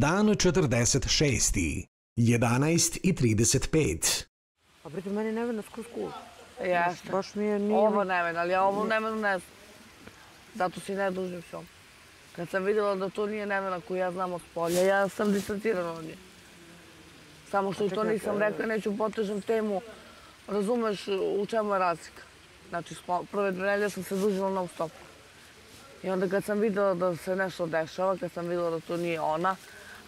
Dan 46. 11 i 35. A pritom meni Nevena skroz cool. Jeste. Baš mi je nije... Ovo Neven, ali ja ovo Nevenu ne znam. Zato si ne dužim s njom. Kad sam vidjela da to nije Nevena koju ja znam od polja, ja sam distancirana od nje. Samo što i to nisam rekla, neću potežem temu. Razumeš u čemu je razlika. Znači, prve dve nedelje sam se dužila non stop. I onda kad sam vidjela da se nešto dešava, kad sam vidjela da to nije ona,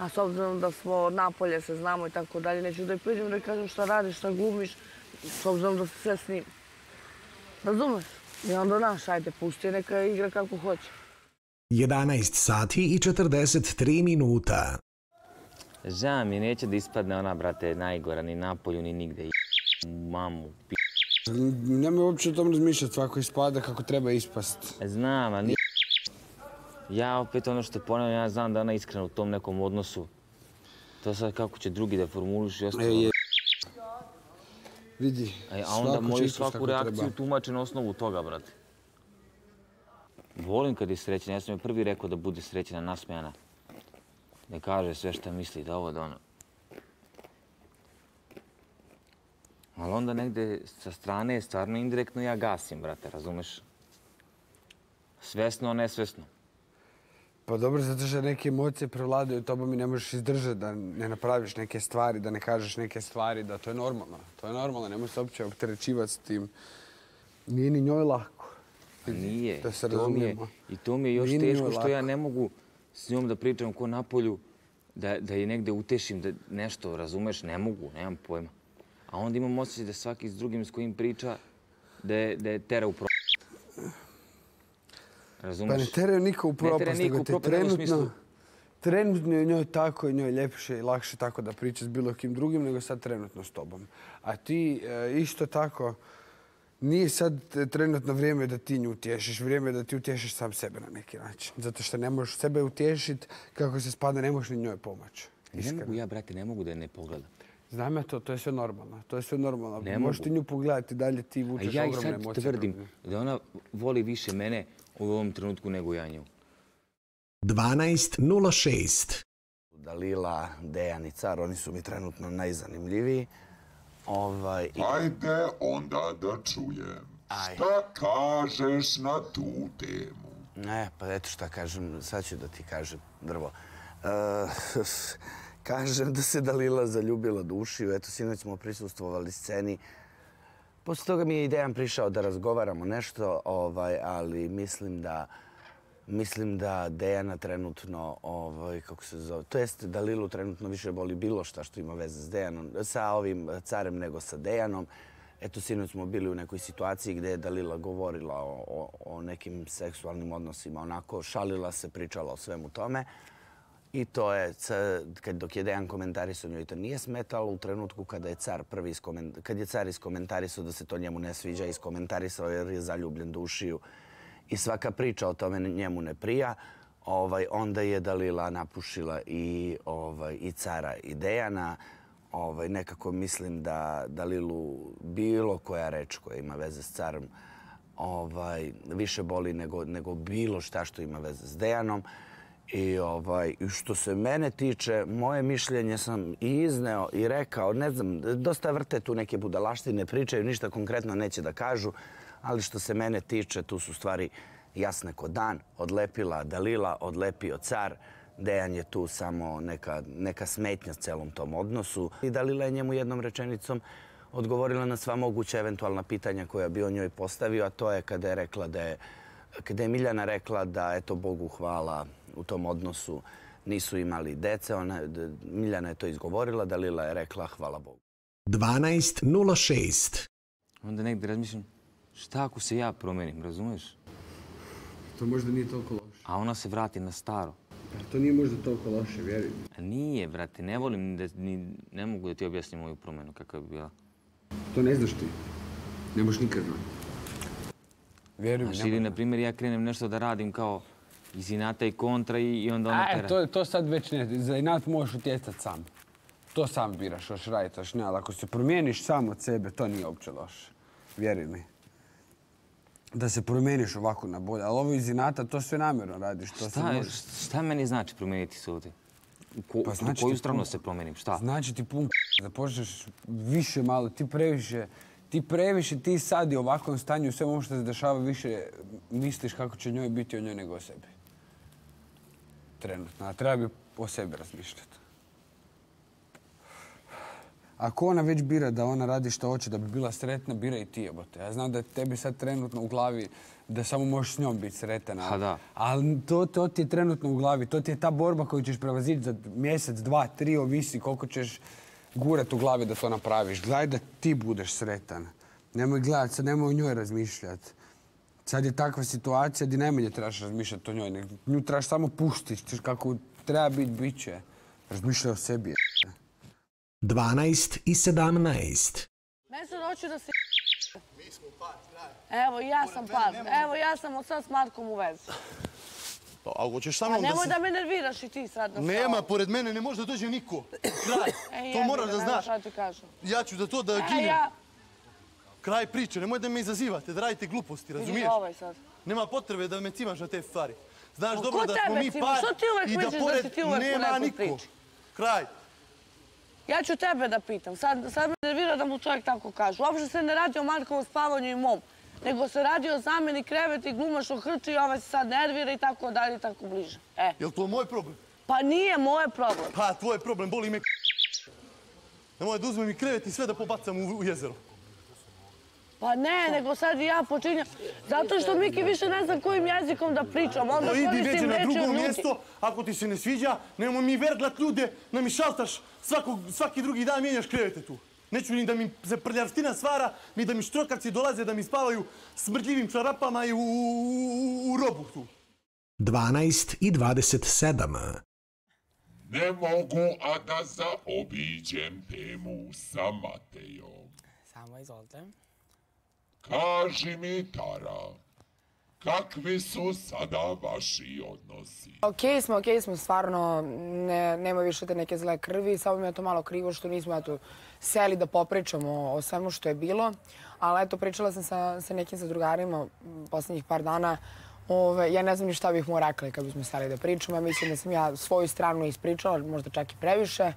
a s obzirom da smo napolje se znamo i tako dalje, neću da joj priđem da kažem šta radiš, šta glumiš, s obzirom da se sve snima. Razumeš? I onda naš, ajde, pusti je, neka igra kako hoće. 11 sati i 43 minuta. Žao mi je, neće da ispadne ona, brate, najgora, ni napolju, ni nigde. Mamu, pi... Nemoj uopće o tom razmišljati, svako ispada kako treba ispast. Znam, ali. Ja opet ono što ponavljam, ja znam da ona je iskrena u tom nekom odnosu. To sad kako će drugi da formulišu i ostalo. E, je... Vidi, A, a onda moju svaku reakciju treba. tumače na osnovu toga, brate. Volim kad je srećena, ja sam joj prvi rekao da bude srećena, nasmejana. Da kaže sve šta misli, da ovo, da ono. Ali onda negde sa strane, stvarno indirektno ja gasim, brate, razumeš? Svesno, nesvesno. Pa dobro, zato što neke emocije prevladaju tobom i ne možeš izdržati da ne napraviš neke stvari, da ne kažeš neke stvari, da to je normalno. To je normalno, ne možeš se uopće opterećivati s tim. Nije ni njoj lako. Nije. Da se razumijemo. I to mi je još Nije teško što ja ne mogu s njom da pričam ko napolju, da, da je negde utešim, da nešto, razumeš, ne mogu, nemam pojma. A onda imam osjećaj da svaki s drugim s kojim priča, da je, da je tera u pro... Razumeš? Pa ne teraju niko u propast, nego te trenutno... Trenutno je njoj tako i njoj je ljepše i lakše tako da priča s bilo kim drugim nego sad trenutno s tobom. A ti e, isto tako nije sad trenutno vrijeme da ti nju utješiš, vrijeme je da ti utješiš sam sebe na neki način. Zato što ne možeš sebe utješiti kako se spada, ne možeš ni njoj pomoći. Ne mogu ja, brate, ne mogu da je ne pogledam. Znam ja to, to je sve normalno. To je sve normalno. Ne Možeš ti nju pogledati dalje, ti A vučeš ja i ogromne sad emocije. tvrdim da ona voli više mene u ovom trenutku nego ja nju. 12.06. Dalila, Dejan i Car, oni su mi trenutno najzanimljiviji. Ovaj, i... Ajde onda da čujem. Aj. Šta kažeš na tu temu? Ne, pa eto šta kažem, sad ću da ti kažem, drvo. E, kažem da se Dalila zaljubila duši, eto, sinoć smo prisustvovali sceni. Posle toga mi je i Dejan prišao da razgovaramo nešto, ovaj, ali mislim da Mislim da Dejana trenutno, ovaj, kako se zove, to jest Dalilu trenutno više boli bilo šta što ima veze s Dejanom, sa ovim carem nego sa Dejanom. Eto, sinoć smo bili u nekoj situaciji gdje je Dalila govorila o, o, o nekim seksualnim odnosima, onako šalila se, pričala o svemu tome. I to je, kad, dok je Dejan komentarisao, njoj to nije smetalo. U trenutku kada je car prvi iskomen- kad je car iskomentarisao da se to njemu ne sviđa, iskomentarisao jer je zaljubljen dušiju i svaka priča o tome njemu ne prija, ovaj, onda je Dalila napušila i, ovaj, i cara i Dejana. Ovaj, nekako mislim da Dalilu bilo koja reč koja ima veze s carom ovaj, više boli nego, nego bilo šta što ima veze s Dejanom. I, ovaj, što se mene tiče, moje mišljenje sam i izneo i rekao, ne znam, dosta vrte tu neke budalaštine, pričaju, ništa konkretno neće da kažu, ali što se mene tiče, tu su stvari jasne ko dan. Odlepila Dalila, odlepio car, Dejan je tu samo neka, neka smetnja s celom tom odnosu. I Dalila je njemu jednom rečenicom odgovorila na sva moguća eventualna pitanja koja bi on njoj postavio, a to je kada je rekla da je kada je Miljana rekla da, eto, Bogu hvala, u tom odnosu nisu imali dece, ona, Miljana je to izgovorila, Dalila je rekla hvala Bogu. 12.06. Onda negde razmišljam, šta ako se ja promenim, razumeš? To možda nije toliko loše. A ona se vrati na staro. To nije možda toliko loše, vjeruj mi. A nije, brate, ne volim, da, ni, ne mogu da ti objasnim moju promjenu kakva bi bila. To ne znaš ti. Ne možeš nikad znati. Vjeruj mi. Znaš, ili, na primjer, ja krenem nešto da radim kao iz inata i kontra i, i onda ona A, tera. to, to sad već ne, za inat možeš utjecati sam. To sam biraš, hoš raditi, hoš ne, ali ako se promijeniš sam od sebe, to nije uopće loše. Vjeruj mi. Da se promijeniš ovako na bolje, ali ovo iz inata, to sve namjerno radiš. To se Šta, može. šta meni znači promijeniti se ovdje? U, ko, Pa u znači koju ti stranu pun- se promenim? Šta? Znači ti pun da počneš više malo, ti previše, ti previše, ti sad i u ovakvom stanju, u svemu ovo što se dešava, više misliš kako će njoj biti o njoj nego o sebi. Trenutno, a treba bi o sebi razmišljati. Ako ona već bira da ona radi što hoće da bi bila sretna, bira i ti jebote. Ja znam da je tebi sad trenutno u glavi da samo možeš s njom biti sretan. ali- Ha, da. Ali to, to ti je trenutno u glavi. To ti je ta borba koju ćeš prevazići za mjesec, dva, tri, ovisi koliko ćeš gurat u glavi da to napraviš. Gledaj da ti budeš sretan. Nemoj gledat, sad nemoj o njoj razmišljati. Sad je takva situacija gdje najmanje trebaš razmišljati o njoj. nego Nju trebaš samo puštiti. Kako treba biti, bit će. Razmišljaj o sebi. 12 i 17. Ne sad hoću da se... Evo, ja sam par. Evo, ja sam od sad s Markom u vezi. Pa, ako hoćeš sa mnom da nemoj se... da me nerviraš i ti sad. na sve Nema, pored mene ne može da dođe niko. Kraj. Ej, to moraš da znaš. Šta ti kažem. Ja ću za to da E, ginem. ja... Kraj priče, nemoj da me izazivate, da radite gluposti, razumiješ? ovaj. Nema potrebe da me cimaš na te stvari. Znaš dobro da smo mi par Što ti uvek i da misliš da si ti uvek u nema nekoj niko. priči? Kraj. Ja ću tebe da pitam. Sad, sad me nervira da mu čovjek tako kaže. Uopšte se ne radi o Markovom spavanju i mom. Nego se radi o zameni krevet i glumaš o hrči i ovaj se sad nervira i tako dalje i tako bliže. E, Jel to moj problem? pa nije moj problem. Pa, tvoj problem, boli me Nemoj da uzmem i krevet i sve da pobacam u, u jezero. Pa ne, nego sad i ja počinjam. Zato što Miki više ne znam kojim jezikom da pričam. Onda idi veđe na drugo mjesto, ako ti se ne sviđa, nemoj mi verglat ljude, da mi šaltaš svaki drugi dan mijenjaš krevete tu. Neću ni da mi se prljavština stvara, ni da mi štrokavci dolaze da mi spavaju smrdljivim čarapama i u, u, u robu tu. 12 i 27. Ne mogu, a da zaobiđem temu sa Matejom. Samo izvolite. Kaži mi, Tara, kakvi su sada vaši odnosi? Okej smo, okej smo, stvarno ne, nema više te neke zle krvi, samo mi je to malo krivo što nismo eto, seli da popričamo o svemu što je bilo. Ali eto, pričala sam sa, sa nekim sa drugarima poslednjih posljednjih par dana. Ove, ja ne znam ni šta bih mu rekla kad bismo seli da pričamo. Ja mislim da sam ja svoju stranu ispričala, možda čak i previše.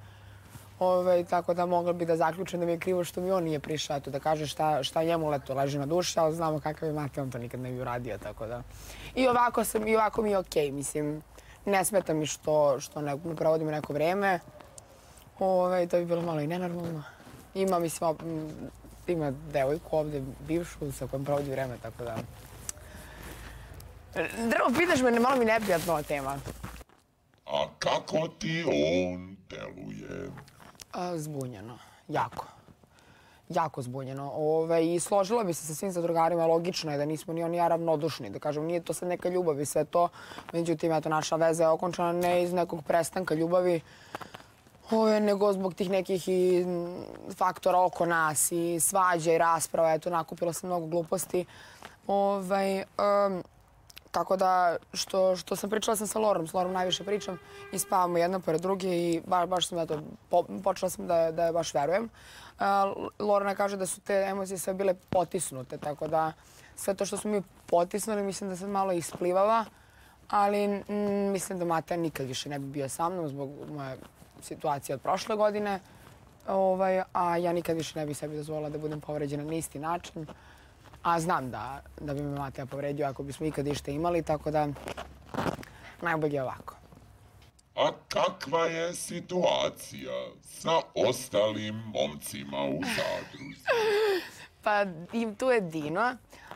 Ove, tako da mogla bi da zaključim da mi je krivo što mi on nije prišao eto, da kaže šta, šta njemu leto leži na duši, ali znamo kakav je Mate, on to nikad ne bi uradio, tako da... I ovako, sam, i ovako mi je okej, mislim, ne smeta mi što, što ne, ne provodimo neko vreme. Ove, to bi bilo malo i nenormalno. Ima, mislim, op- ima devojku ovde, bivšu, sa kojom provodi vreme, tako da... Drvo, pitaš me, malo mi neprijatno ova tema. A kako ti on deluje? A, Zbunjeno, jako. Jako zbunjeno. Ove, I složila bi se sa svim zadrugarima, logično je da nismo ni oni ja ravnodušni, da kažem, nije to sad neka ljubav i sve to. Međutim, eto, naša veza je okončana ne iz nekog prestanka ljubavi, ove, nego zbog tih nekih i faktora oko nas i svađa i rasprava. Eto, nakupilo se mnogo gluposti. Ovaj, um, tako da, što, što sam pričala sam sa Lorom, s Lorom najviše pričam i spavamo jedna pored druge i ba, baš sam, eto, po, počela sam da, da je baš verujem. Uh, Lorna kaže da su te emocije sve bile potisnute, tako da sve to što smo mi potisnuli mislim da se malo isplivava, ali mm, mislim da Mata nikad više ne bi bio sa mnom zbog moje situacije od prošle godine. Ovaj, a ja nikad više ne bi sebi dozvolila da budem povređena na isti način. A znam da, da bi me Mateja povredio ako bismo ikad išta imali, tako da najbolje je ovako. A kakva je situacija sa ostalim momcima u zadruzi? Pa im tu je Dino,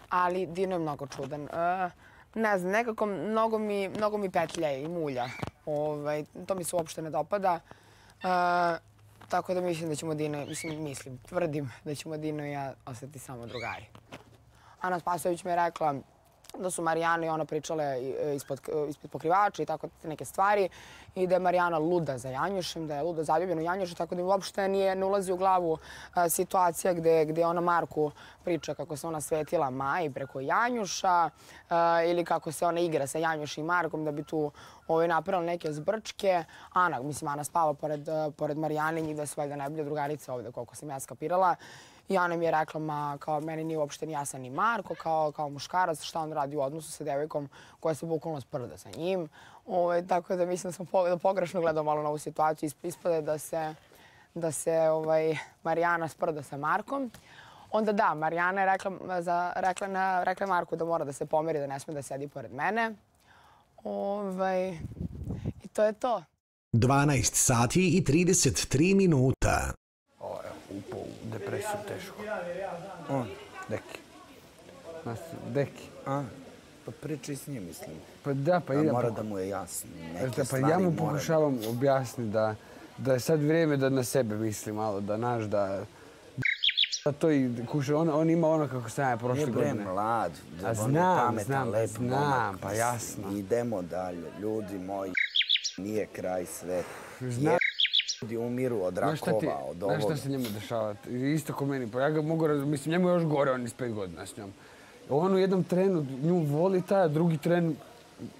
ali Dino je mnogo čudan. E, ne znam, nekako mnogo mi, mnogo mi petlja i mulja. Ovaj, to mi se uopšte ne dopada. E, tako da mislim da ćemo Dino, mislim, mislim, tvrdim da ćemo Dino i ja ostati samo drugari. Ana Spasović mi je rekla da su Marijana i ona pričale e, ispod, e, ispod pokrivača i tako te neke stvari i da je Marijana luda za Janjušem, da je luda zaljubljena u Janjuša, tako da im uopšte nije, ne ulazi u glavu a, situacija gde, gde ona Marku priča kako se ona svetila Maji preko Janjuša a, ili kako se ona igra sa Janjušem i Markom da bi tu ovaj, napravila neke zbrčke. Ana, mislim, Ana spava pored, a, pored Marijane, njih da su valjda najbolje drugarice ovde, koliko sam ja skapirala. I ona mi je rekla, ma, kao, meni nije uopšte ni jasan ni Marko, kao, kao muškarac, šta on radi u odnosu sa devojkom koja se bukvalno sprda sa njim. Ove, tako da mislim da sam po, da pogrešno gledao malo na ovu situaciju. Ispade da se, da se ovaj, Marijana sprda sa Markom. Onda da, Marijana je rekla, za, rekla, na, rekla Marku da mora da se pomeri, da ne sme da sedi pored mene. Ovaj, I to je to. 12 sati i 33 minuta depresiju teško. On, deki. Nas, deki. A, pa pričaj s njim, mislim. Pa da, pa Pa idem. mora da mu je jasno. Neke da, pa ja mu pokušavam objasniti da, da je sad vrijeme da na sebe misli malo, da naš da... Da to i kuša, on, on ima ono kako sam ja prošle Nije bre godine. mlad, A on je znam, pametan, znam, lep znam, momak, pa jasno. Idemo dalje, ljudi moji, nije kraj sveta. Zna- Ljudi umiru od Znaš šta ti, rakova, od znaš ovoga. šta se njemu dešava? Isto ko meni, pa ja ga mogu razumjeti, mislim, njemu je još gore, on iz pet godina s njom. On u jednom trenu nju voli taj, a drugi tren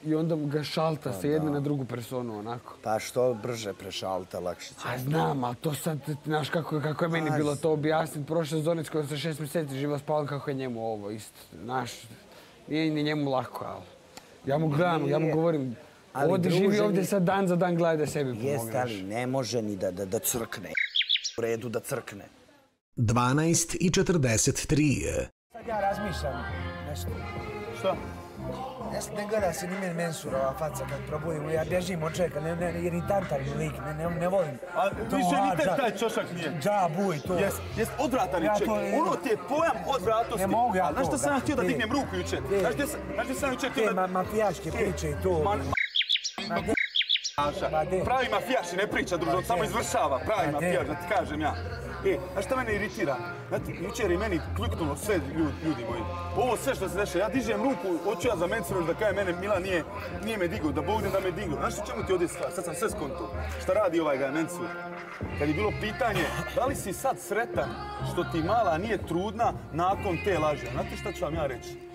i onda ga šalta sa jedne na drugu personu, onako. Pa što brže prešalta, lakše će. A znam, ali to sad, znaš kako, kako je meni Pa, bilo to objasniti. Prošle sezone s kojom sam šest mjeseci živa spavam kako je njemu ovo isto. Znaš, nije ni njemu lako, ali... Ja mu gledam, ja mu govorim, Ali ovdje živi ovdje sad dan za dan gledaj da sebi pomogneš. Jeste, ali ne može ni da, da, da crkne. U redu da crkne. 12 i 43. Sad ja razmišljam nešto. Šta? Ne, ne gleda se ni meni mensurova faca kad probudim. Ja bježim od čovjeka, ne, ne, iritantan mi lik, ne, ne, ne volim. A To, više ni te dža- taj čošak nije. Džabu i to. Jes, jes odvratan Ja je to ne- Ono ti je pojam odvratnosti. Ne mogu ja A znaš to, šta sam ja htio da te- dignem ruku jučer? te- Znaš gdje sam, znaš gdje sam jučer htio Te da... ma, mafijaške priče i to. Pravi mafijaš i ne priča, Ma samo izvršava, pravi Ma mafijaš, da ti kažem ja. E, znaš šta mene iritira? Znate, jučer je meni kliknulo sve ljudi, ljudi moji. Ovo sve što se dešava, ja dižem ruku, hoću ja za Mencerović da kaže mene Milan nije, nije me digao, da Bog da me digao. Znaš o čemu ti ovdje stvar? Sad sam sve skonto. Šta radi ovaj ga Mencerović? Kad je bilo pitanje, da li si sad sretan što ti mala nije trudna nakon te laže? Znate šta ću vam ja reći?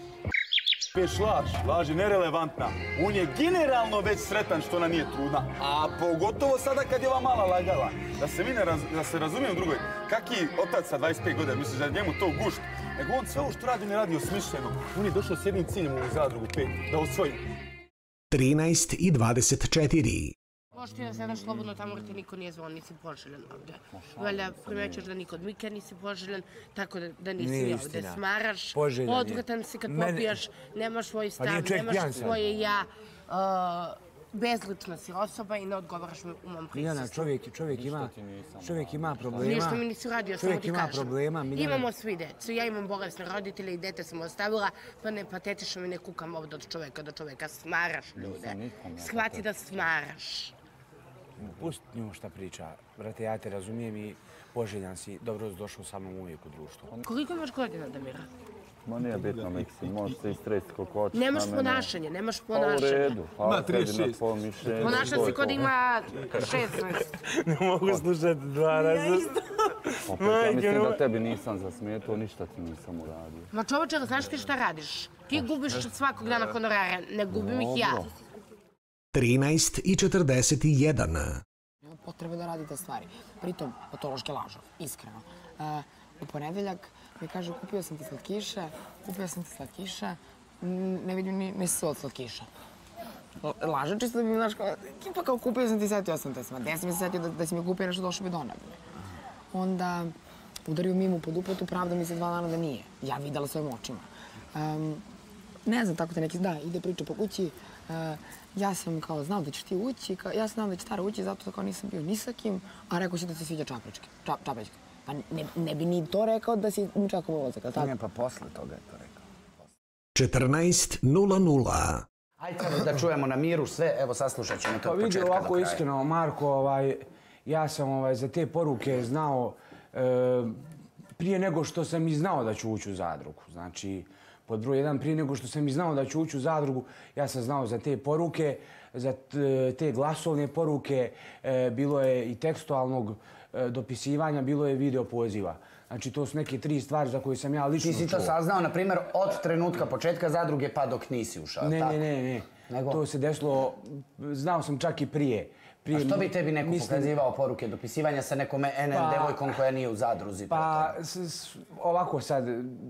Peš laž, laž je nerelevantna. On je generalno već sretan što ona nije trudna, a pogotovo sada kad je ova mala lagala. Da se mi ne raz, da se razumijem drugoj, kaki otac sa 25 godina, misliš da je njemu to gušt? Nego on sve ovo što radi ne radi osmišljeno. On je došao s jednim ciljem u zadrugu 5, da osvoji. 13 i 24. Možeš ti da sedneš slobodno tamo jer ti niko nije zvao, nisi poželjen ovde. Valjda primećaš da niko od Mika nisi poželjen, tako da, da nisi Nije istina. Smaraš, Poželjen je. odvratan si kad Mene- popijaš, nemaš svoj stav, čovjek nemaš svoje ja. Uh, bezlična si osoba i ne odgovaraš mi u mom Miljana, prisustvu. čovjek, čovjek ima, čovjek ima problema. Ništa mi nisi uradio, samo ti ima kažem. problema, Miljana. Imamo svi decu, ja imam bolesne roditelje i dete sam ostavila, pa ne patetišem i ne kukam ovdje od čovjeka do čovjeka. Smaraš ljude. Shvati da smaraš. Pusti nju šta priča. Brate, ja te razumijem i poželjan si. Dobro si došao sa mnom uvijek u društvo. Koliko imaš godina, Damira? Ma nije bitno, Miksi, možeš se istresti koliko hoćeš Nemaš mene. ponašanje, nemaš Pa u ponašanje. redu, hvala tebi na tvojom mišljenju. Ponaša se kod ima 16. ne mogu slušati dva raza. Opet, ja mislim da tebi nisam zasmetao, ništa ti nisam uradio. Ma čoveče, znaš ti šta radiš? Ti gubiš svakog dana honorare, ne gubim ih ja. 13 i 41. Potrebe da radite stvari. Pritom, patološke lažo, iskreno. E, u ponedeljak mi kaže, kupio sam ti slatkiše, kupio sam ti slatkiše, ne vidim ni, ni od slatkiša. L- Laže čisto da bi, znaš, kao, pa kao kupio sam ti, setio sam te sam. Gde sam mi se setio da, da si mi kupio nešto, došao bi do nebe. Onda udario mimu pod uplatu, pravda mi se dva dana da nije. Ja videla svojim očima. Um, ne znam, tako te neki, da, ide priča po kući. uh, ja sam kao znao da ćeš ti ući, kao, ja sam znao da će Tara ući, zato kao nisam bio ni sa kim, a rekao si da se sviđa čaprički, ča, čaprički. Pa ne, ne bi ni to rekao da si mu čakao ulazak, ali tako? Ne, pa posle toga je to rekao. 14.00. Ajde sad da čujemo na miru sve, evo saslušat ćemo to Pa od vidi početka do ovako kraja. iskreno, Marko, ovaj, ja sam ovaj, za te poruke znao e, prije nego što sam i znao da ću ući u zadrugu. Znači, pod broj jedan, prije nego što sam i znao da ću ući u zadrugu, ja sam znao za te poruke, za te glasovne poruke, e, bilo je i tekstualnog e, dopisivanja, bilo je video poziva. Znači, to su neke tri stvari za koje sam ja lično Ti si to čuo. saznao, na primjer, od trenutka početka zadruge pa dok nisi ušao, Ne, tako? ne, ne, ne. Nego? To se desilo, znao sam čak i prije. A što bi tebi neko pokazivao poruke dopisivanja sa nekom NN Pa- devojkom koja nije u zadruzi? Pa, s- s- ovako sad,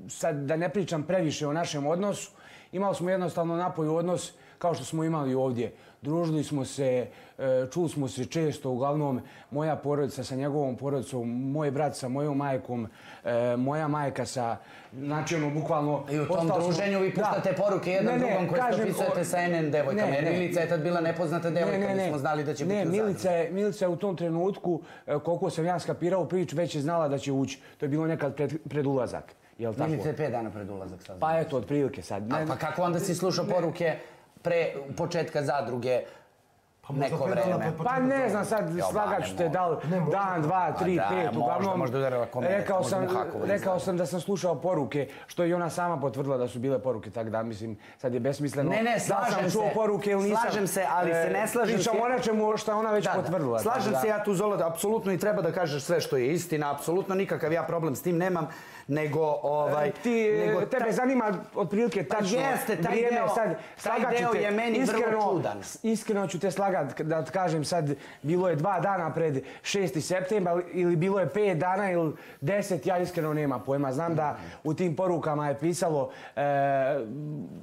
sad da ne pričam previše o našem odnosu, imali smo jednostavno napoju odnos kao što smo imali ovdje. Družili smo se, e, čuli smo se često, uglavnom moja porodica sa njegovom porodicom, moj brat sa mojom majkom, e, moja majka sa, znači ono, bukvalno... I u tom druženju vi puštate Da. poruke Ne, ne, drugom koje kažem, dopisujete o- sa NN devojkama. Ne, Jer. Milica je tad bila nepoznata devojka, mi smo znali da će ne, biti u Milica je, Milica je u tom trenutku, e, koliko sam ja skapirao priču, već je znala da će ući. To je bilo nekad pred, pred ulazak. Jel tako? Milica je pet dana pred ulazak sad. Pa eto, otprilike sad. A pa kako onda si slušao poruke pre početka zadruge neko vreme? Pa ne znam sad, slagat ću te da li dan, dva, Pa tri, da, pet, uglavnom. možda udarila komedija, rekao sam, rekao sam da sam slušao poruke, što je i ona sama potvrdila da su bile poruke, tako da mislim, sad je besmisleno. Ne, ne, da slažem sam čuo se. poruke ili nisam. Slažem se, ali se ne E, slažem Pričam o nečemu što je ona već Da, da. potvrdila. Slažem da- se ja tu Zola da apsolutno i treba da kažeš sve što je istina, apsolutno nikakav ja problem s tim nemam, nego ovaj ti, nego tebe zanima otprilike Pa tačno jeste, taj vrijeme. deo- sad, taj deo te, je meni vrlo iskreno, čudan. Iskreno ću te slagat da kažem sad, bilo je dva dana pred 6. septembar ili bilo je pet dana ili deset, ja iskreno nema pojma. Znam da u tim porukama je pisalo, e,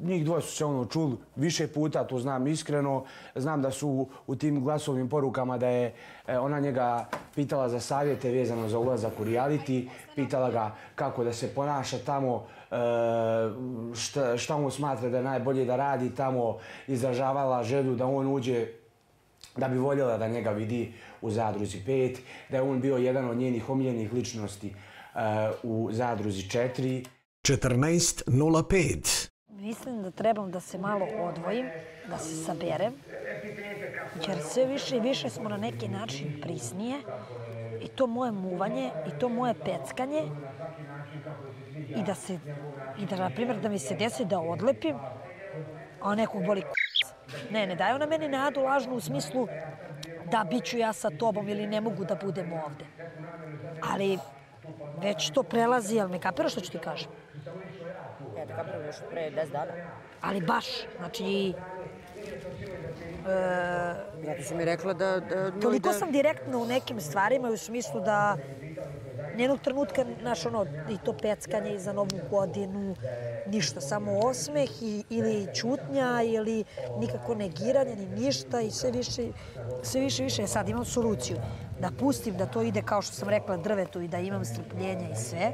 njih dvoje su se ono čuli više puta, to znam iskreno. Znam da su u tim glasovnim porukama da je e, ona njega pitala za savjete vezano za ulazak u reality, pitala ga kako da se ponaša tamo, e, šta, šta mu smatra da je najbolje da radi tamo, izražavala želju da on uđe da bi voljela da njega vidi u Zadruzi 5, da je on bio jedan od njenih omiljenih ličnosti e, u Zadruzi 4. 14.05 Mislim da trebam da se malo odvojim, da se saberem, jer sve više i više smo na neki način prisnije i to moje muvanje i to moje peckanje i da se, i da, na primjer, da mi se desi da odlepim, a nekog boli k***. Ne, ne daju na meni nadu lažnu u smislu da bit ću ja sa tobom ili ne mogu da budem ovde. Ali već to prelazi, ali me kapiraš što ću ti kažem? Ja te kapiram još pre 10 dana. Ali baš, znači... E, Zato si mi rekla da... da toliko da... sam direktno u nekim stvarima u smislu da njenog trenutka, naš ono, i to peckanje i za novu godinu, ništa, samo osmeh i, ili čutnja ili nikako negiranje ni ništa i sve više, sve više, više. Sad imam soluciju da pustim da to ide kao što sam rekla drvetu i da imam strpljenja i sve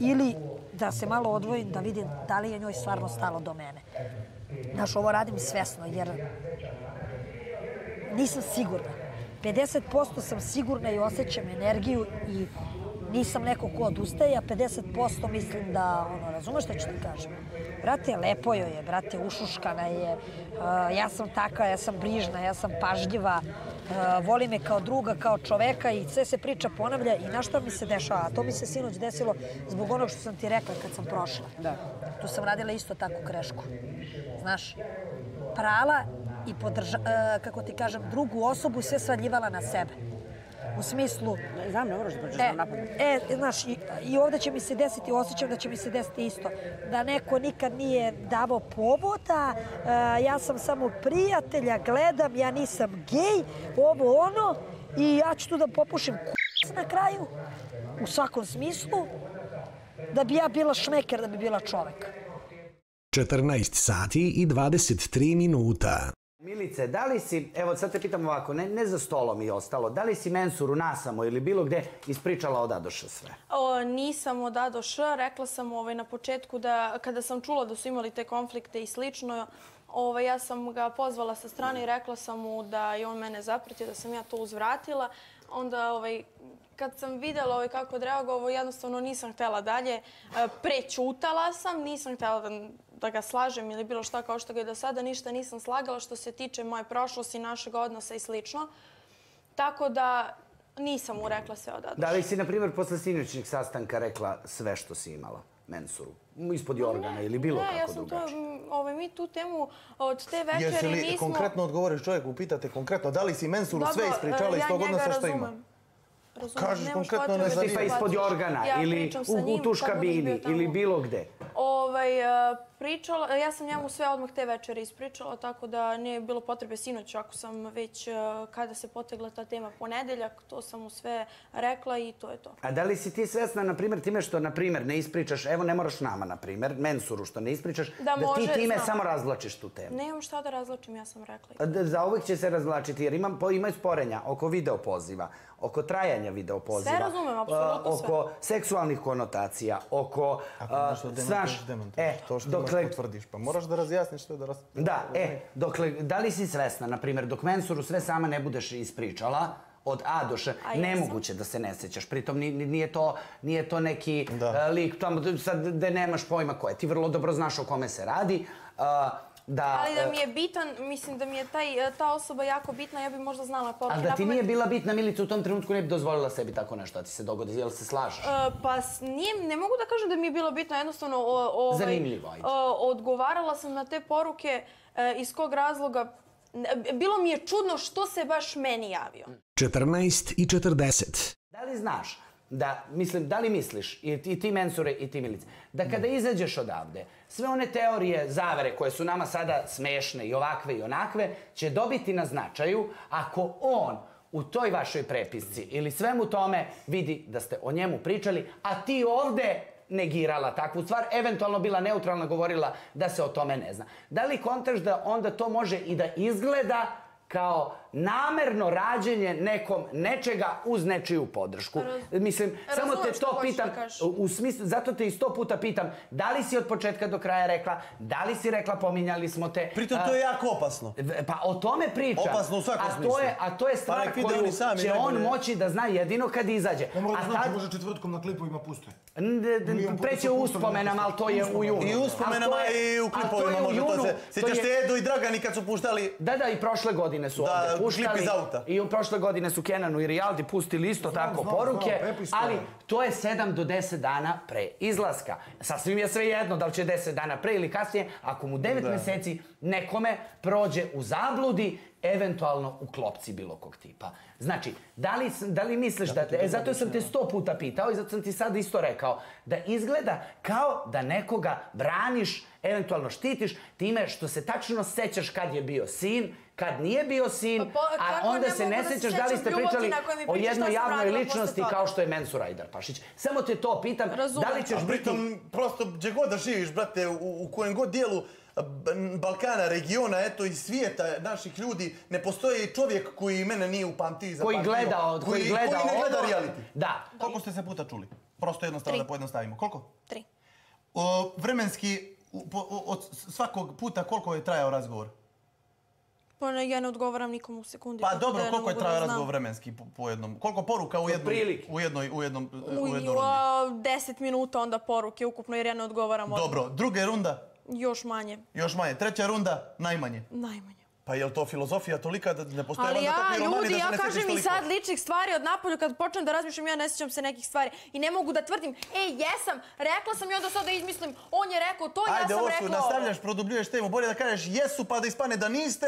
ili da se malo odvojim da vidim da li je njoj stvarno stalo do mene. Znaš, ovo radim svesno jer nisam sigurna. 50% sam sigurna i osjećam energiju i nisam neko ko odustaje, a 50% mislim da, ono, razumeš što ću ti kažem? Brate, lepo joj je, brate, ušuškana je, uh, ja sam taka, ja sam brižna, ja sam pažljiva, uh, voli me kao druga, kao čoveka i sve se priča ponavlja i na što mi se dešava? A to mi se sinoć desilo zbog onog što sam ti rekla kad sam prošla. Da. Tu sam radila isto takvu grešku. Znaš, prala i podrža, e, kako ti kažem, drugu osobu sve svaljivala na sebe. U smislu... Znam, ne moraš da pričaš E, na napad. e, znaš, i, i ovdje će mi se desiti, osjećam da će mi se desiti isto. Da neko nikad nije davao povoda, e, ja sam samo prijatelja, gledam, ja nisam gej, ovo ono, i ja ću tu da popušim k***c na kraju, u svakom smislu, da bi ja bila šmeker, da bi bila čovek. 14 sati i 23 minuta. Milice, da li si, evo sad te pitam ovako, ne, ne za stolom i ostalo, da li si mensuru nasamo ili bilo gde ispričala od Adoša sve? O, nisam od Adoša. Rekla sam ovaj, na početku da kada sam čula da su imali te konflikte i slično, ovaj, ja sam ga pozvala sa strane i rekla sam mu da je on mene zapratio, da sam ja to uzvratila. Onda ovaj, kad sam vidjela ovaj, kako odreagovao, jednostavno nisam htjela dalje. E, Prećutala sam, nisam htjela da, da ga slažem ili bilo šta kao što ga je do sada. Ništa nisam slagala što se tiče moje prošlosti, našeg odnosa i slično. Tako da nisam mu rekla sve od Da li si, na primjer, posle sinoćnog sastanka rekla sve što si imala mensuru? Ispod jorgana ili bilo ne, kako ja sam to, drugačije? m, ovaj, mi tu temu od te Jesi večeri li nismo... konkretno odgovoriš čovjeku, pitate konkretno, da li si mensuru sve Dobro, ispričala e, iz tog ja odnosa što ima? razumem. Kažeš konkretno ne da zanima. Tipa ispod jorgana Ja ili u, u tuš kabini ili bilo gde? Ovaj, e, ispričala, ja sam njemu sve odmah te večere ispričala, tako da nije bilo potrebe sinoć ako sam već e, kada se potegla ta tema ponedeljak, to sam mu sve rekla i to je to. A da li si ti svesna, na primjer, time što, na primjer, ne ispričaš, evo ne moraš nama, na primjer, mensuru što ne ispričaš, Da da, može, ti time znam. samo razvlačiš tu temu? Nemam šta da razlačim, ja sam rekla. Da- Za uvijek će se razvlačiti, jer imam, po- imaju sporenja oko video poziva, oko trajanja video poziva. Sve razumem, apsolutno sve. Oko seksualnih konotacija, oko... Ako a, nešto znaš, demantuješ, demantuješ. e, to što dokle- imaš potvrdiš. Pa moraš da razjasniš to da raz... Da, e, dokle, da li si svesna, na primjer, dok mensuru sve sama ne budeš ispričala, od A do Š, nemoguće da se ne sećaš. Pritom ni- ni- nije to, nije to neki uh, lik tamo sad da nemaš pojma ko je. Ti vrlo dobro znaš o kome se radi. Uh, da, Ali da uh, mi je bitan, mislim da mi je taj, e, ta osoba jako bitna, ja bi možda znala poruke. Ali da ti nije bila bitna Milica u tom trenutku ne bi dozvolila sebi tako nešto da ti se dogodi, jel se slažeš? E, Pa s- nije, ne mogu da kažem da mi je bilo bitno, jednostavno o, ovaj, Zanimljivo, ajde. o, odgovarala sam na te poruke e, iz kog razloga. Bilo mi je čudno što se baš meni javio. 14 i 40. Da li znaš da, mislim, da li misliš, i ti, i ti mensure i ti milice, da kada izađeš odavde, sve one teorije, zavere koje su nama sada smešne i ovakve i onakve, će dobiti na značaju ako on u toj vašoj prepisci ili svemu tome vidi da ste o njemu pričali, a ti ovde negirala takvu stvar, eventualno bila neutralna, govorila da se o tome ne zna. Da li kontaš da onda to može i da izgleda kao namerno rađenje nekom nečega uz nečiju podršku. Mislim, samo te razumem to pitam, u smislu, zato te i sto puta pitam, da li si od početka do kraja rekla, da li si rekla, pominjali smo te... Pritom to je jako opasno. Pa o tome pričam. Opasno u svakom a to smislu. je, a to je Pa stvar vide koju sami će on najbolje. moći da zna jedino kad izađe. Ne mogu da A znači, tad- može četvrtkom na klipovima puste. Preće u uspomenama, ali to je u junu. I u uspomenama to i u to klipovima može to se... to Sjećaš je- te Edo i Dragani kad su puštali... Da, da, i prošle godine su Da, ovde puštali. I u prošle godine su Kenanu i Rijaldi pustili isto tako znam, poruke, znam, ali to je 7 do 10 dana pre izlaska. Sasvim je sve jedno da li će 10 dana pre ili kasnije, ako mu 9 Da. meseci nekome prođe u zabludi, eventualno u klopci bilo kog tipa. Znači, da li, da li misliš da... E, zato sam te sto puta pitao i zato sam ti sad isto rekao da izgleda kao da nekoga braniš, eventualno štitiš time što se tačno sećaš kad je bio sin, kad nije bio sin, Pa po- a onda ne se ne sećaš da li ste pričali o jednoj javnoj ličnosti kao što je Mensur Ajdarpašić. Samo te to pitam, da li ćeš A biti... pritom, prosto, gdje god da živiš, brate, u, u kojem god dijelu Balkana, regiona, eto i svijeta naših ljudi, ne postoji čovjek koji mene nije upamtio i Koji zapamtio. gleda od- koji gleda koji ne gleda ovo. reality. Da. Koliko ste se puta čuli? Prosto jednostavno Tri. da pojednostavimo. Koliko? Tri. O, vremenski, u- po- od svakog puta koliko je trajao razgovor? Pa ne, ja ne odgovaram nikom u sekundi. Pa dobro, ja ne koliko je trajao razgovor vremenski po, po jednom? Koliko poruka u jednom, u jednoj, u jednom, u U, rundi? deset minuta onda poruke ukupno jer ja ne odgovaram. odmah. Dobro, druga runda, Još manje, još manje. Treća runda, najmanje. najmanje. Pa je li to filozofija tolika da ne postoje Ali ja, takvi romani ljudi, da se ja ne sjećaš kažem i toliko? sad ličnih stvari od napolju kad počnem da razmišljam, ja ne sjećam se nekih stvari. I ne mogu da tvrdim, ej, jesam, rekla sam i onda sad da izmislim, on je rekao to, ja Ajde, sam Osu, rekla ovo. nastavljaš, produbljuješ temu. Bolje da kažeš jesu pa da ispane da niste.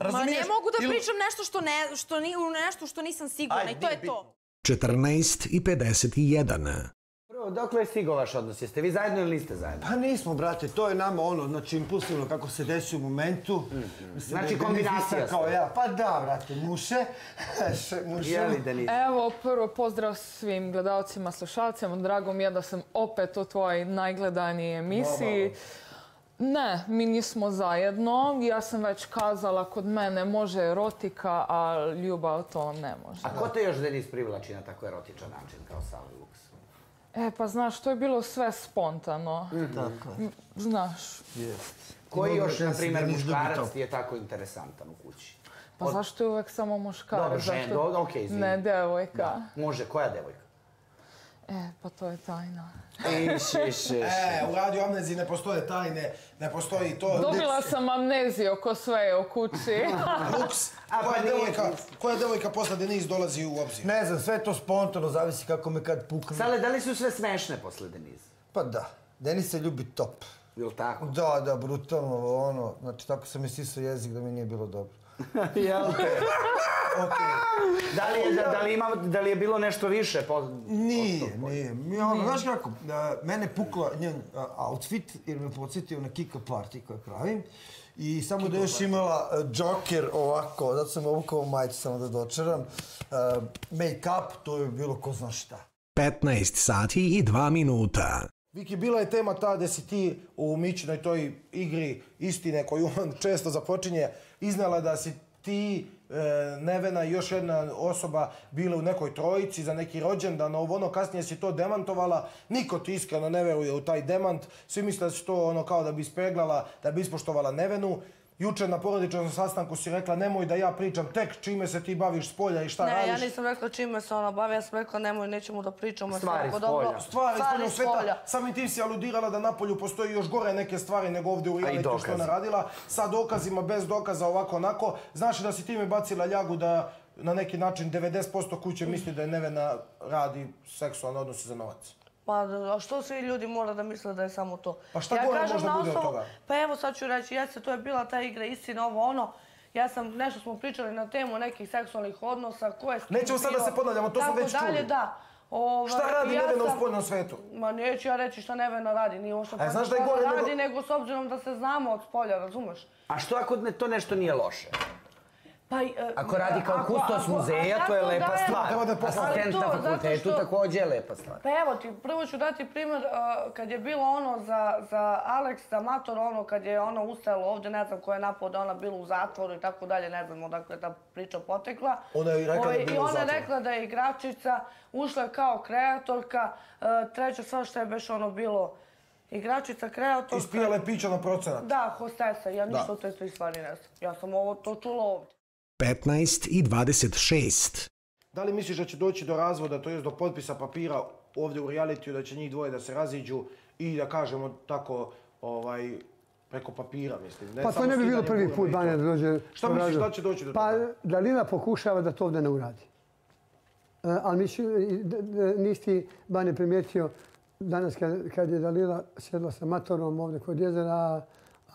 Ma Razumiješ? ne mogu da pričam nešto što ne, što ni, u nešto što nisam sigurna Ajde, i to je to. 14 i 51. Prvo, dokle je stigao vaš odnos? Jeste vi zajedno ili niste zajedno? Pa nismo, brate, to je nama ono, znači impulsivno kako se desi u momentu. Mislim Znači, kombinacija Kao ste. ja, pa da, brate, muše. Še- muše. Je li Denis? Evo, prvo pozdrav svim gledalcima, slušalcima. Drago mi je da sam opet u tvojoj najgledaniji emisiji. Ne, mi nismo zajedno. Ja sam već kazala, kod mene može erotika, a ljubav to ne može. A ko te još Denis privlači na tako erotičan način kao Sally Lux? E, pa znaš, to je bilo sve spontano. Tako M, Znaš, Koji Dobro, još, na primjer, muškarac ti je tako interesantan u kući? pa zašto je uvek samo muškarac? Dobro, žen, Zašto- okej, izvini. Ne, devojka. Da. Može, koja devojka? E, pa to je tajna. Iš, iš, iš. E, u radio amneziji ne postoje tajne, ne postoji to. Dobila sam amneziju oko sve u kući. Luks, A, pa koja, nije. devojka, koja devojka posle Denis dolazi u obzir? Ne znam, sve to spontano, zavisi kako me kad pukne. Sale, da li su sve smešne posle Deniza? Pa da, Denis se ljubi top. Jel tako? Da, da, brutalno, ono, znači tako sam mi sisao jezik da mi nije bilo dobro. Jel te? Da li, je, da, li ima, da li je bilo nešto više? Po, Nije, nije. Mi, ono, znaš kako, a, mene pukla njen a, outfit jer me podsjetio na Kika Party koje pravim. I samo da još imala a, Joker ovako, zato sam ovukao majicu samo da dočaram. A, Make-up, to je bilo ko zna šta. 15 sati i 2 minuta. Viki, bila je tema ta da si ti u Mićinoj toj igri istine koju on često započinje, iznala da si ti, e, Nevena i još jedna osoba bile u nekoj trojici za neki rođendan, ovo ono kasnije si to demantovala, niko ti iskreno ne veruje u taj demant, svi misle da si to ono kao da bi ispeglala, da bi ispoštovala Nevenu. Juče na porodičnom sastanku si rekla nemoj da ja pričam tek čime se ti baviš s polja i šta ne, radiš. Ne, ja nisam rekla čime se ona bavi, ja sam rekla nemoj, nećemo da pričamo. Stvari s polja. Stvari, stvari s polja. Samim tim si aludirala da na polju postoji još gore neke stvari nego ovdje u realitu što ona radila. Sa dokazima, bez dokaza, ovako, onako. Znaš da si time bacila ljagu da na neki način 90% kuće misli da je Nevena radi seksualne odnose za novac. Pa a što svi ljudi mora da misle da je samo to? Pa šta ja gore možda bude od toga? Pa evo sad ću reći, jeste, to je bila ta igra istina, ovo ono. Ja sam, nešto smo pričali na temu nekih seksualnih odnosa, ko je s kim Nećemo sad da se ponavljamo, to smo već čuli. dalje, da. Ovaj, šta radi ja Nevena sam, u spoljnom svetu? Ma neću ja reći šta Nevena radi, nije ovo što pa znaš da je gore radi, nego... nego s obzirom da se znamo od spolja, razumeš? A što ako ne, to nešto nije loše? Pa, e, ako radi kao kustos muzeja, to je lepa dajem, stvar. Asistent na fakultetu što, također je lepa stvar. Pa evo ti, prvo ću dati primjer uh, kad je bilo ono za, za Alex, za Mator, ono kad je ono ustajalo ovdje, ne znam ko je napao da ona bila u zatvoru i tako dalje, ne znam odakle je ta priča potekla. Ona je rekla Ove, da je I bila u ona je rekla da je igračica, ušla je kao kreatorka, uh, treća stvar što je baš ono bilo igračica, kreatorka. Ispijala je pića na procenat. Da, hostesa, ja ništa Da. o te tri stvari ne znam. Ja sam ovo to čula ovdje. 15 i 26. Da li misliš da će doći do razvoda, to jest do potpisa papira ovdje u realitiju, da će njih dvoje da se raziđu i da kažemo tako, ovaj, preko papira, mislim. Pa to ne bi bilo prvi put. Banja, da dođe... Šta misliš da će doći do Pa toga? Dalila pokušava da to ovdje ne uradi. E, Ali nisi ti, Banja, primijetio danas kad, kad je Dalila sjedla sa Matorom ovdje kod jezera,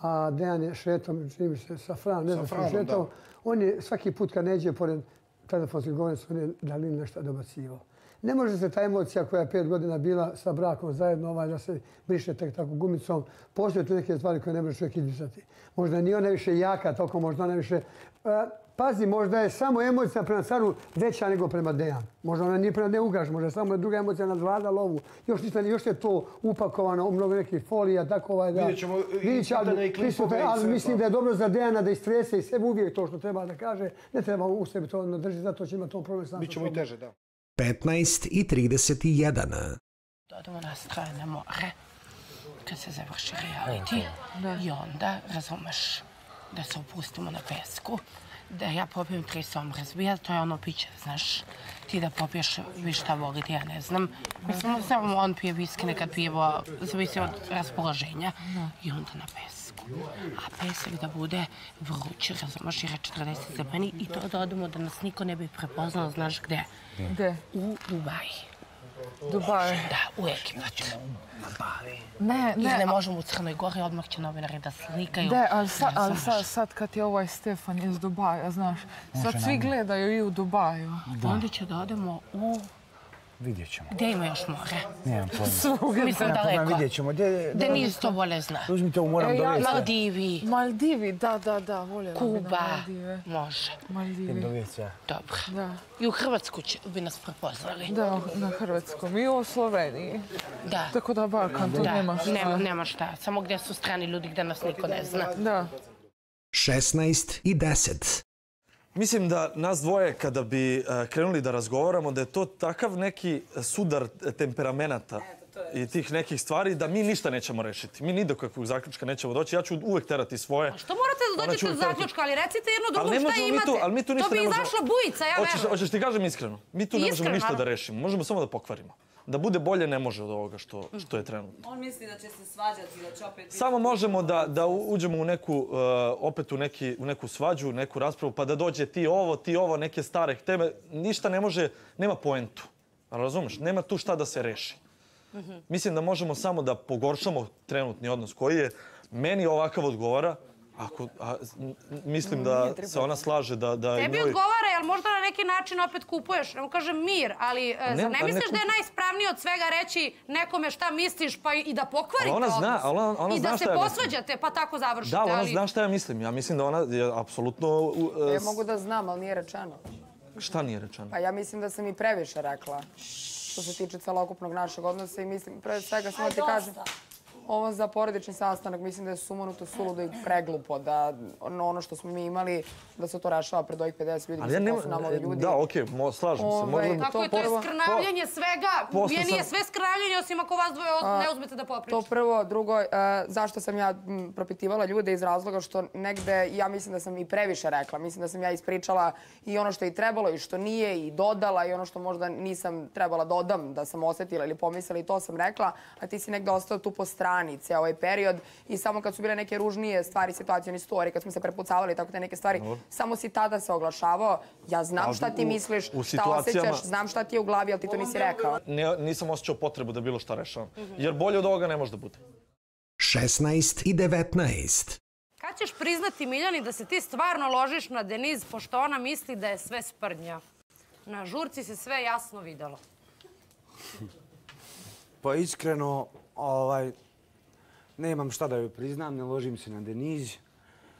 a- Dejan je šetom, čini mi se, sa Fran, ne znam što šetao. da. On je svaki put kad neđe pored telefonskih govornica, on je Dalila nešto dobacivao. Ne može se ta emocija koja je pet godina bila sa brakom zajedno ovaj, da se briše tek tako gumicom. Postoje tu neke stvari koje ne može čovjek izbrisati. Možda nije ona više jaka, toliko možda ona više... E, pazi, možda je samo emocija prema caru veća nego prema Dejanu. Možda ona nije prema Dejanu ugaš, možda je samo druga emocija nadvladala ovu. Još, ništa, još je to upakovano u mnogo nekih folija, tako ovaj da... Vidjet ćemo i Vidjet će, ali- pitanja i klipove i Ali mislim da je dobro za Dejana da istrese i sebe uvijek to što treba da kaže. Ne treba u sebi to ne drži, zato će imati to problem sam. Bićemo i teže, da. 15 i 31. Odemo na strane more, kad se završi reality. I onda, razumeš, da se opustimo na pesku, da ja popijem tri somre zbija, to je ono piće, znaš, ti da popiješ vi šta volite, ja ne znam. Mislim, samo on pije viski, nekad pijevo, zavisi od raspoloženja. I onda na pesku. A pesak da bude vruć, razumeš, jer je 40 stepeni i to da odemo da nas niko ne bi prepoznao, znaš gde? Gde? U Dubaji. Dubaj. Da, u Egipat. Ne, Ili ne. ne možemo u Crnoj Gori, odmah će novinari da slikaju. De, ali, sa, ali sad, sad kad je ovaj Stefan iz Dubaja, znaš, sad svi gledaju i u Dubaju. Da. Onda će da odemo u... Vidjet ćemo. Gdje ima još more? Nemam pojma. Svugdje. Mislim pojma, daleko. Vidjet ćemo. Gdje, Da niz to bolje zna. Uzmite ovo, moram E, ja- dovesti. Maldivi. Maldivi, da, da, da, voljela Kuba. Maldive. Može. Maldivi. Dovesti, ja. Dobro. Da. I u Hrvatsku će, bi nas prepoznali. Da, na Hrvatskom i u Sloveniji. Da. Tako da Balkan, tu Da, nema šta. Nema, nema šta. Samo gdje su strani ljudi gdje nas niko ne zna. Da. 16 i 10. Mislim da nas dvoje kada bi eh, krenuli da razgovaramo da je to takav neki sudar temperamenata i tih nekih stvari da mi ništa nećemo rešiti. Mi ni do kakvog zaključka nećemo doći. Ja ću uvek terati svoje. Što morate da dođete do zaključka, ali recite jedno drugo šta mi imate. tu, ali mi tu ništa to bi izašla bujica, ja verujem. hoćeš ti kažem iskreno. Mi tu ne možemo Iskreno, ništa da rešimo. Možemo samo da pokvarimo. Da bude bolje ne može od ovoga što, što je trenutno. On misli da će se svađati, da će opet. Samo možemo da, da uđemo u neku, uh, opet u, neki, u neku svađu, neku raspravu, pa da dođe ti ovo, ti ovo, neke stare teme. Ništa ne može, nema poentu. Razumeš? Nema tu šta da se reši. Mislim da možemo samo da pogoršamo trenutni odnos koji je meni ovakav odgovara, Ako, a, mislim da se ona slaže da, da Tebi njoj... odgovara, jel možda na neki način opet kupuješ, ne mu kažem mir, ali e, Ne, zar ne ne misliš da je najispravnije od svega reći nekome šta misliš pa i da pokvarite Ali ona zna- odnos? ali ona- ona I da zna se ja mislim. posvađate pa tako završite. Da, ona ali... zna šta ja mislim. Ja mislim da ona je apsolutno... u- e, Ja mogu da znam, ali nije rečeno. Šta nije rečeno? Pa ja mislim da sam i previše rekla što se tiče celokupnog našeg odnosa i mislim, pre svega samo ti kažem, ovo za porodični sastanak mislim da je sumanuto suludo i preglupo da ono ono što smo mi imali, da se to rešava pred ovih 50 ljudi, Ali ja mislim, nema... to su nam ovi ljudi. Da, okej, mo- slažem se. Ovaj, Možda... Tako je, to je prvo- skrnavljanje svega. Je nije sve skrnavljanje osim ako vas dvoje A, ne uzmete da To popričate. prvo, drugo, e, zašto sam ja propitivala ljude iz razloga što negde ja mislim da sam i previše rekla. Mislim da sam ja ispričala i ono što je trebalo i što nije i dodala i ono što možda nisam trebala dodam da sam osjetila ili pomislila i to sam rekla, a ti si negde ostao tu po strani cijel ovaj period i samo kad su bile neke ružnije stvari, situacijoni story, kad smo se prepucavali tako te neke stvari, samo si tada se oglašavao. Ja znam šta ti u- misliš, u šta situacijama- osjećaš, znam šta ti je u glavi, ali ti to nisi rekao. Ne, nisam osjećao potrebu da bilo šta rešavam. Jer bolje od ovoga ne može da bude. 16 i 19. Kad ćeš priznati Miljani da se ti stvarno ložiš na Deniz pošto ona misli da je sve sprdnja? Na žurci se sve jasno videlo. Pa iskreno, ovaj, nemam šta da joj priznam, ne ložim se na Deniz.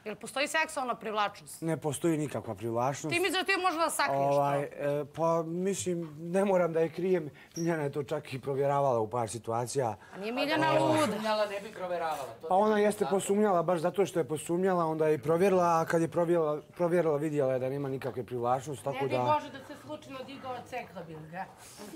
Jel postoji seksualna privlačnost? Ne postoji nikakva privlačnost. Ti misliš da ti možeš da sakriješ Ovaj, to? e, pa mislim, ne moram da je krijem. Miljana je to čak i provjeravala u par situacija. A nije Miljana Ovaj, luda. Posumnjala ne bi provjeravala. To Pa ona jeste posumnjala, baš zato što je posumnjala, onda je i provjerila, a kad je provjerila, provjerila vidjela je da nema nikakve privlačnosti, tako Ne bi može da se slučajno digao ceklabilga.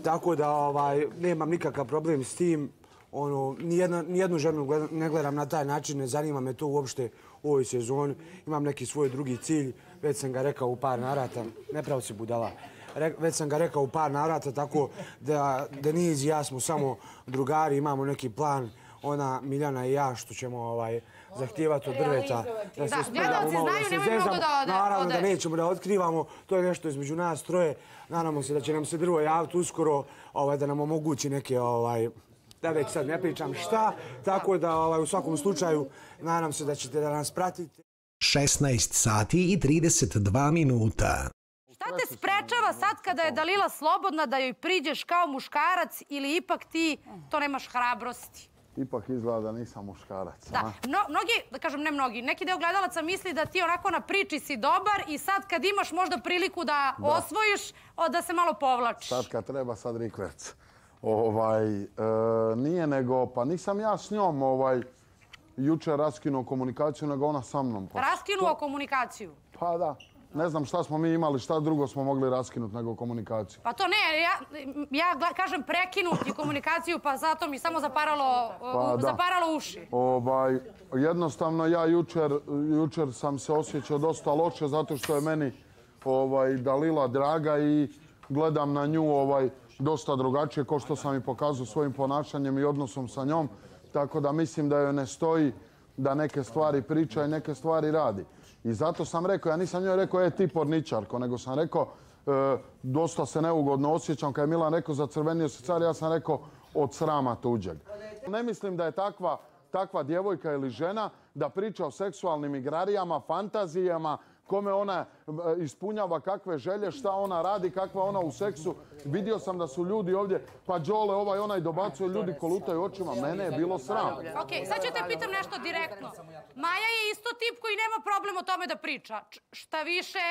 Tako da ovaj, nemam nikakav problem s tim. Ono, nijedna, nijednu ženu ne gledam na taj način, ne zanima me to uopšte u ovoj sezoni. Imam neki svoj drugi cilj, već sam ga rekao u par narata, ne pravo si budala. Re, već sam ga rekao u par navrata, tako da Deniz i ja smo samo drugari, imamo neki plan, ona, Miljana i ja, što ćemo ovaj, zahtijevati od drveta. Da se gledalci malo, da znaju, se zezamo. Naravno da nećemo da otkrivamo, to je nešto između nas troje. Nadamo se da će nam se drvo javiti uskoro, ovaj, da nam omogući neke, ovaj, da već sad ne pričam šta, tako da ovaj, u svakom slučaju nadam se da ćete da nas pratite. 16 sati i 32 minuta. Šta te sprečava sad kada je Dalila slobodna da joj priđeš kao muškarac ili ipak ti to nemaš hrabrosti? Ipak izgleda da nisam muškarac. Da, a? Mno, mnogi, da kažem ne mnogi, neki deo gledalaca misli da ti onako na priči si dobar i sad kad imaš možda priliku da, Da. osvojiš, o, da se malo povlačiš. Sad kad treba, sad rikverc. Ovaj, e, nije nego, pa nisam ja s njom ovaj, jučer raskinuo komunikaciju, nego ona sa mnom. Pa, Raskinuo komunikaciju. pa da, ne znam šta smo mi imali, šta drugo smo mogli raskinuti nego komunikaciju. Pa to ne, ja, ja kažem prekinuti komunikaciju, pa zato mi samo zaparalo, Pa u- zaparalo uši. Ovaj, jednostavno ja jučer, jučer sam se osjećao dosta loše zato što je meni ovaj, Dalila draga i gledam na nju ovaj, dosta drugačije ko što sam i pokazao svojim ponašanjem i odnosom sa njom. Tako da mislim da joj ne stoji da neke stvari priča i neke stvari radi. I zato sam rekao, ja nisam njoj rekao, e ti porničarko, nego sam rekao, e, dosta se neugodno osjećam. Kad je Milan rekao zacrvenio se car, ja sam rekao od srama tuđeg. Ne mislim da je takva, takva djevojka ili žena da priča o seksualnim igrarijama, fantazijama, kome ona e, ispunjava kakve želje, šta ona radi, kakva ona u seksu. Vidio sam da su ljudi ovdje, pa Đole ovaj onaj dobacuje, ljudi kolutaju očima. Mene je bilo sram. Ok, sad ću te pitam nešto direktno. Maja je isto tip koji nema problem o tome da priča. Šta više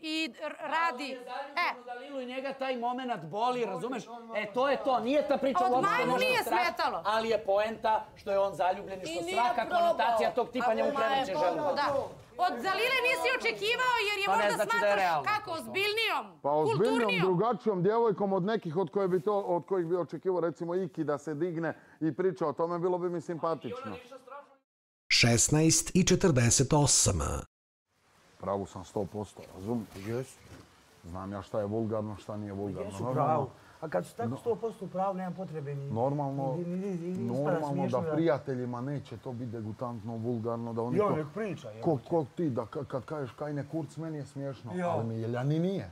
i radi. E, Dalilu i njega taj moment boli, razumeš? E, to je to. Nije ta priča Od uopšte nešto nije smetalo. Ali je poenta što je on zaljubljen i što svaka probao. konotacija tog tipa njemu probao, želju. Da. Od Zalile nisi očekivao jer je možda znači smatraš realno. kako ozbiljnijom, Pa ozbiljnijom, kulturnijom. drugačijom djevojkom od nekih od, koje bi to, od kojih bi očekivao recimo Iki da se digne i priča o tome, bilo bi mi simpatično. 16 i 48. Pravu sam 100%, razum? Jesu. Znam ja šta je vulgarno, šta nije vulgarno. Jesu pravu. A kad su tako 100% u pravu, nema potrebe ni... Normalno, ni- ni- ni- ni- normalno da prijateljima neće to biti degutantno, vulgarno, da oni... Ko- nek priča. Ko, ko ti, da ka- kad kažeš kajne kurc, meni je smiješno, Jo. ali mi Jeljani nije.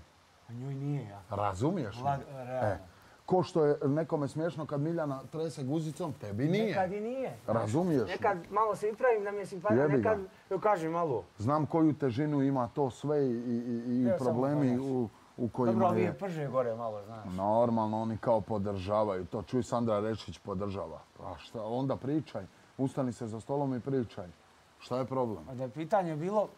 A njoj nije ja. Razumiješ? Lag- realno. E, Ko što je nekome smiješno kad Miljana trese guzicom, tebi nije. Nekad i nije. Razumiješ? Nekad malo se ispravim da mi je simpatija, nekad joj kažem malo. Znam koju težinu ima to sve i, i, i problemi u, u kojima Dobro, ovi je. je prže gore malo, znaš. Normalno, oni kao podržavaju. To čuj Sandra Rečić podržava. A šta, onda pričaj. Ustani se za stolom i pričaj. Šta je problem? A da je pitanje bilo,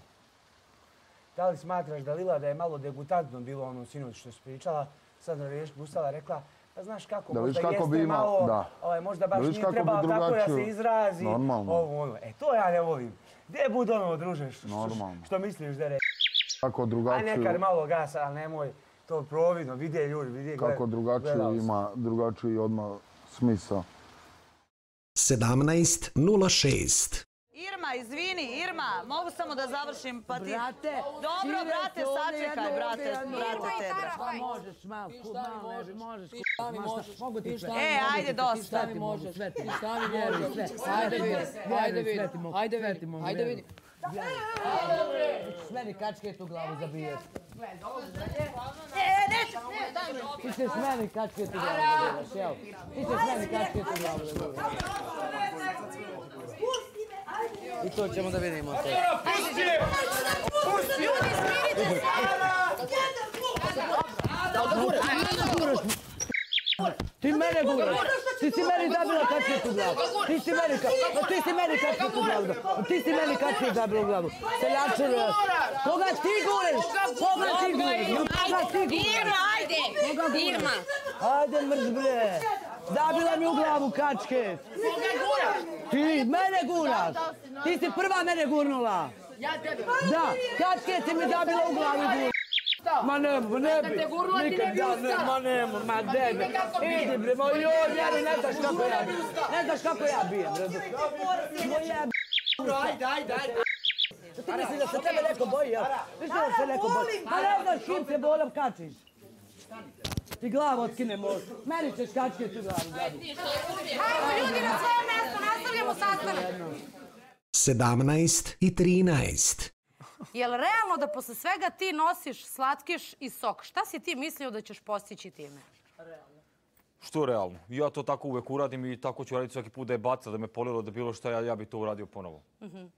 da li smatraš da Lila da je malo degutantno bilo ono sinoć što si pričala, sad da Riješ Busala rekla, pa znaš kako, Da možda kako jeste bi imao- malo, da. ovaj, možda Da baš vidiš nije kako trebalo tako da se drugačije- izrazi, Normalno. ovo ono. E to ja ne volim. Gdje bud ono, druže, što, Normalno. što misliš da je Kako Aj drugačiju, nekad malo gasa, ali nemoj to providno, vide ljudi, vide kako drugačiju gledao sam. ima drugačiji odmah smisao. 17.06 Irma, izvini, Irma, mogu samo da završim pa ti... Brate, Dobro, brate, sačekaj, brate, brate Tedra. Pa možeš, malo, možeš. možeš? Mogu ti sve. E, ajde, dosta. Ti šta mi možeš? Sve ti. Ti šta mi Vjeruj, možeš? sve. Ajde vidi, ajde vidi, ajde vidi, ajde vjeruj. vidi. Sve mi kačke tu glavu zabije. E, neće, ne, daj mi. Ti se s meni kačke tu glavu zabiješ, jel? Ti se s meni kačke tu glavu zabiješ. I to ćemo da vidimo. to. Ljudi, smirite se! Ti mene guraš! Ti si meni zabila kačke tu glavu! Ti si meni ka... Pa ti si meni kačke tu glavu! Pa Ti si meni kačke zabila u glavu! Seljačinu! Koga ti guraš? Koga ti guraš? Koga ti guraš? Irma, ajde! Koga? Irma! Ajde mrz bre! Zabila mi u glavu kačke! Koga guraš? Ti mene guraš! Ti si prva mene gurnula! Ja tebe. Da, kačke si mi zabila u glavu i guraš! Ma ne, ne bi. te gurnula, ti ne bi Nikad, da, ustala. Ma ne, ma Ma ne bi. Idi bre, moj joj, vjeruj, ne znaš kako ja bijem. Ne znaš kako ja bijem, bre. Ajde, ajde, ajde. Ti misliš da se tebe neko boji, ja? Misliš da se neko boji? Pa ne znaš čim se bolom kačiš. Ti glavu otkine moć. Meni ćeš kačke tu glavu. Hajmo ljudi na svoje mjesto, nastavljamo sastanak. 17 i 13. Jel realno da posle svega ti nosiš slatkiš i sok? Šta si ti mislio da ćeš postići time? Što je realno? Ja to tako uvek uradim i tako ću raditi svaki put da je baca, da me polilo, da bilo šta, ja, ja bi to uradio ponovo.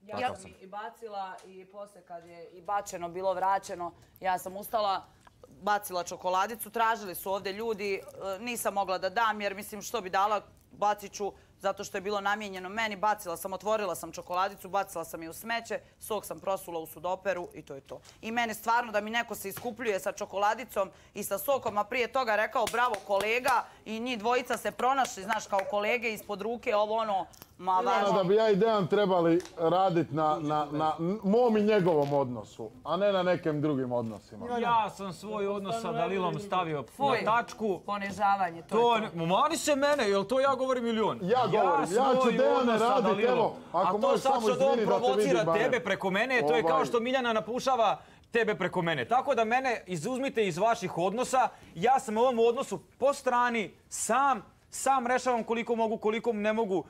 Ja Takav sam sam. i bacila i posle kad je i bačeno, bilo vraćeno, ja sam ustala, bacila čokoladicu, tražili su ovdje ljudi, e, nisam mogla da dam jer mislim što bi dala, bacit ću zato što je bilo namijenjeno meni, bacila sam, otvorila sam čokoladicu, bacila sam je u smeće, sok sam prosula u sudoperu i to je to. I mene stvarno da mi neko se iskupljuje sa čokoladicom i sa sokom, a prije toga rekao bravo kolega i njih dvojica se pronašli, znaš, kao kolege ispod ruke, ovo ono, ma da bi ja i Dejan trebali raditi na, na, na mom i njegovom odnosu, a ne na nekim drugim odnosima. Ja sam svoj odnos sa Dalilom stavio Fuj, na tačku. Ponižavanje, to, To, je to. mani se mene, jel to ja govorim ili on? Ja govorim, ja ću svoj Dejane odnos sa radit, Dalilom. evo, ako A to možeš sad samo što on da te provocira vidim barem. tebe preko mene, to je kao Ovaj. što Miljana napušava tebe preko mene. Tako da mene izuzmite iz vaših odnosa. Ja sam u ovom odnosu po strani, sam, sam rešavam koliko mogu, koliko ne mogu,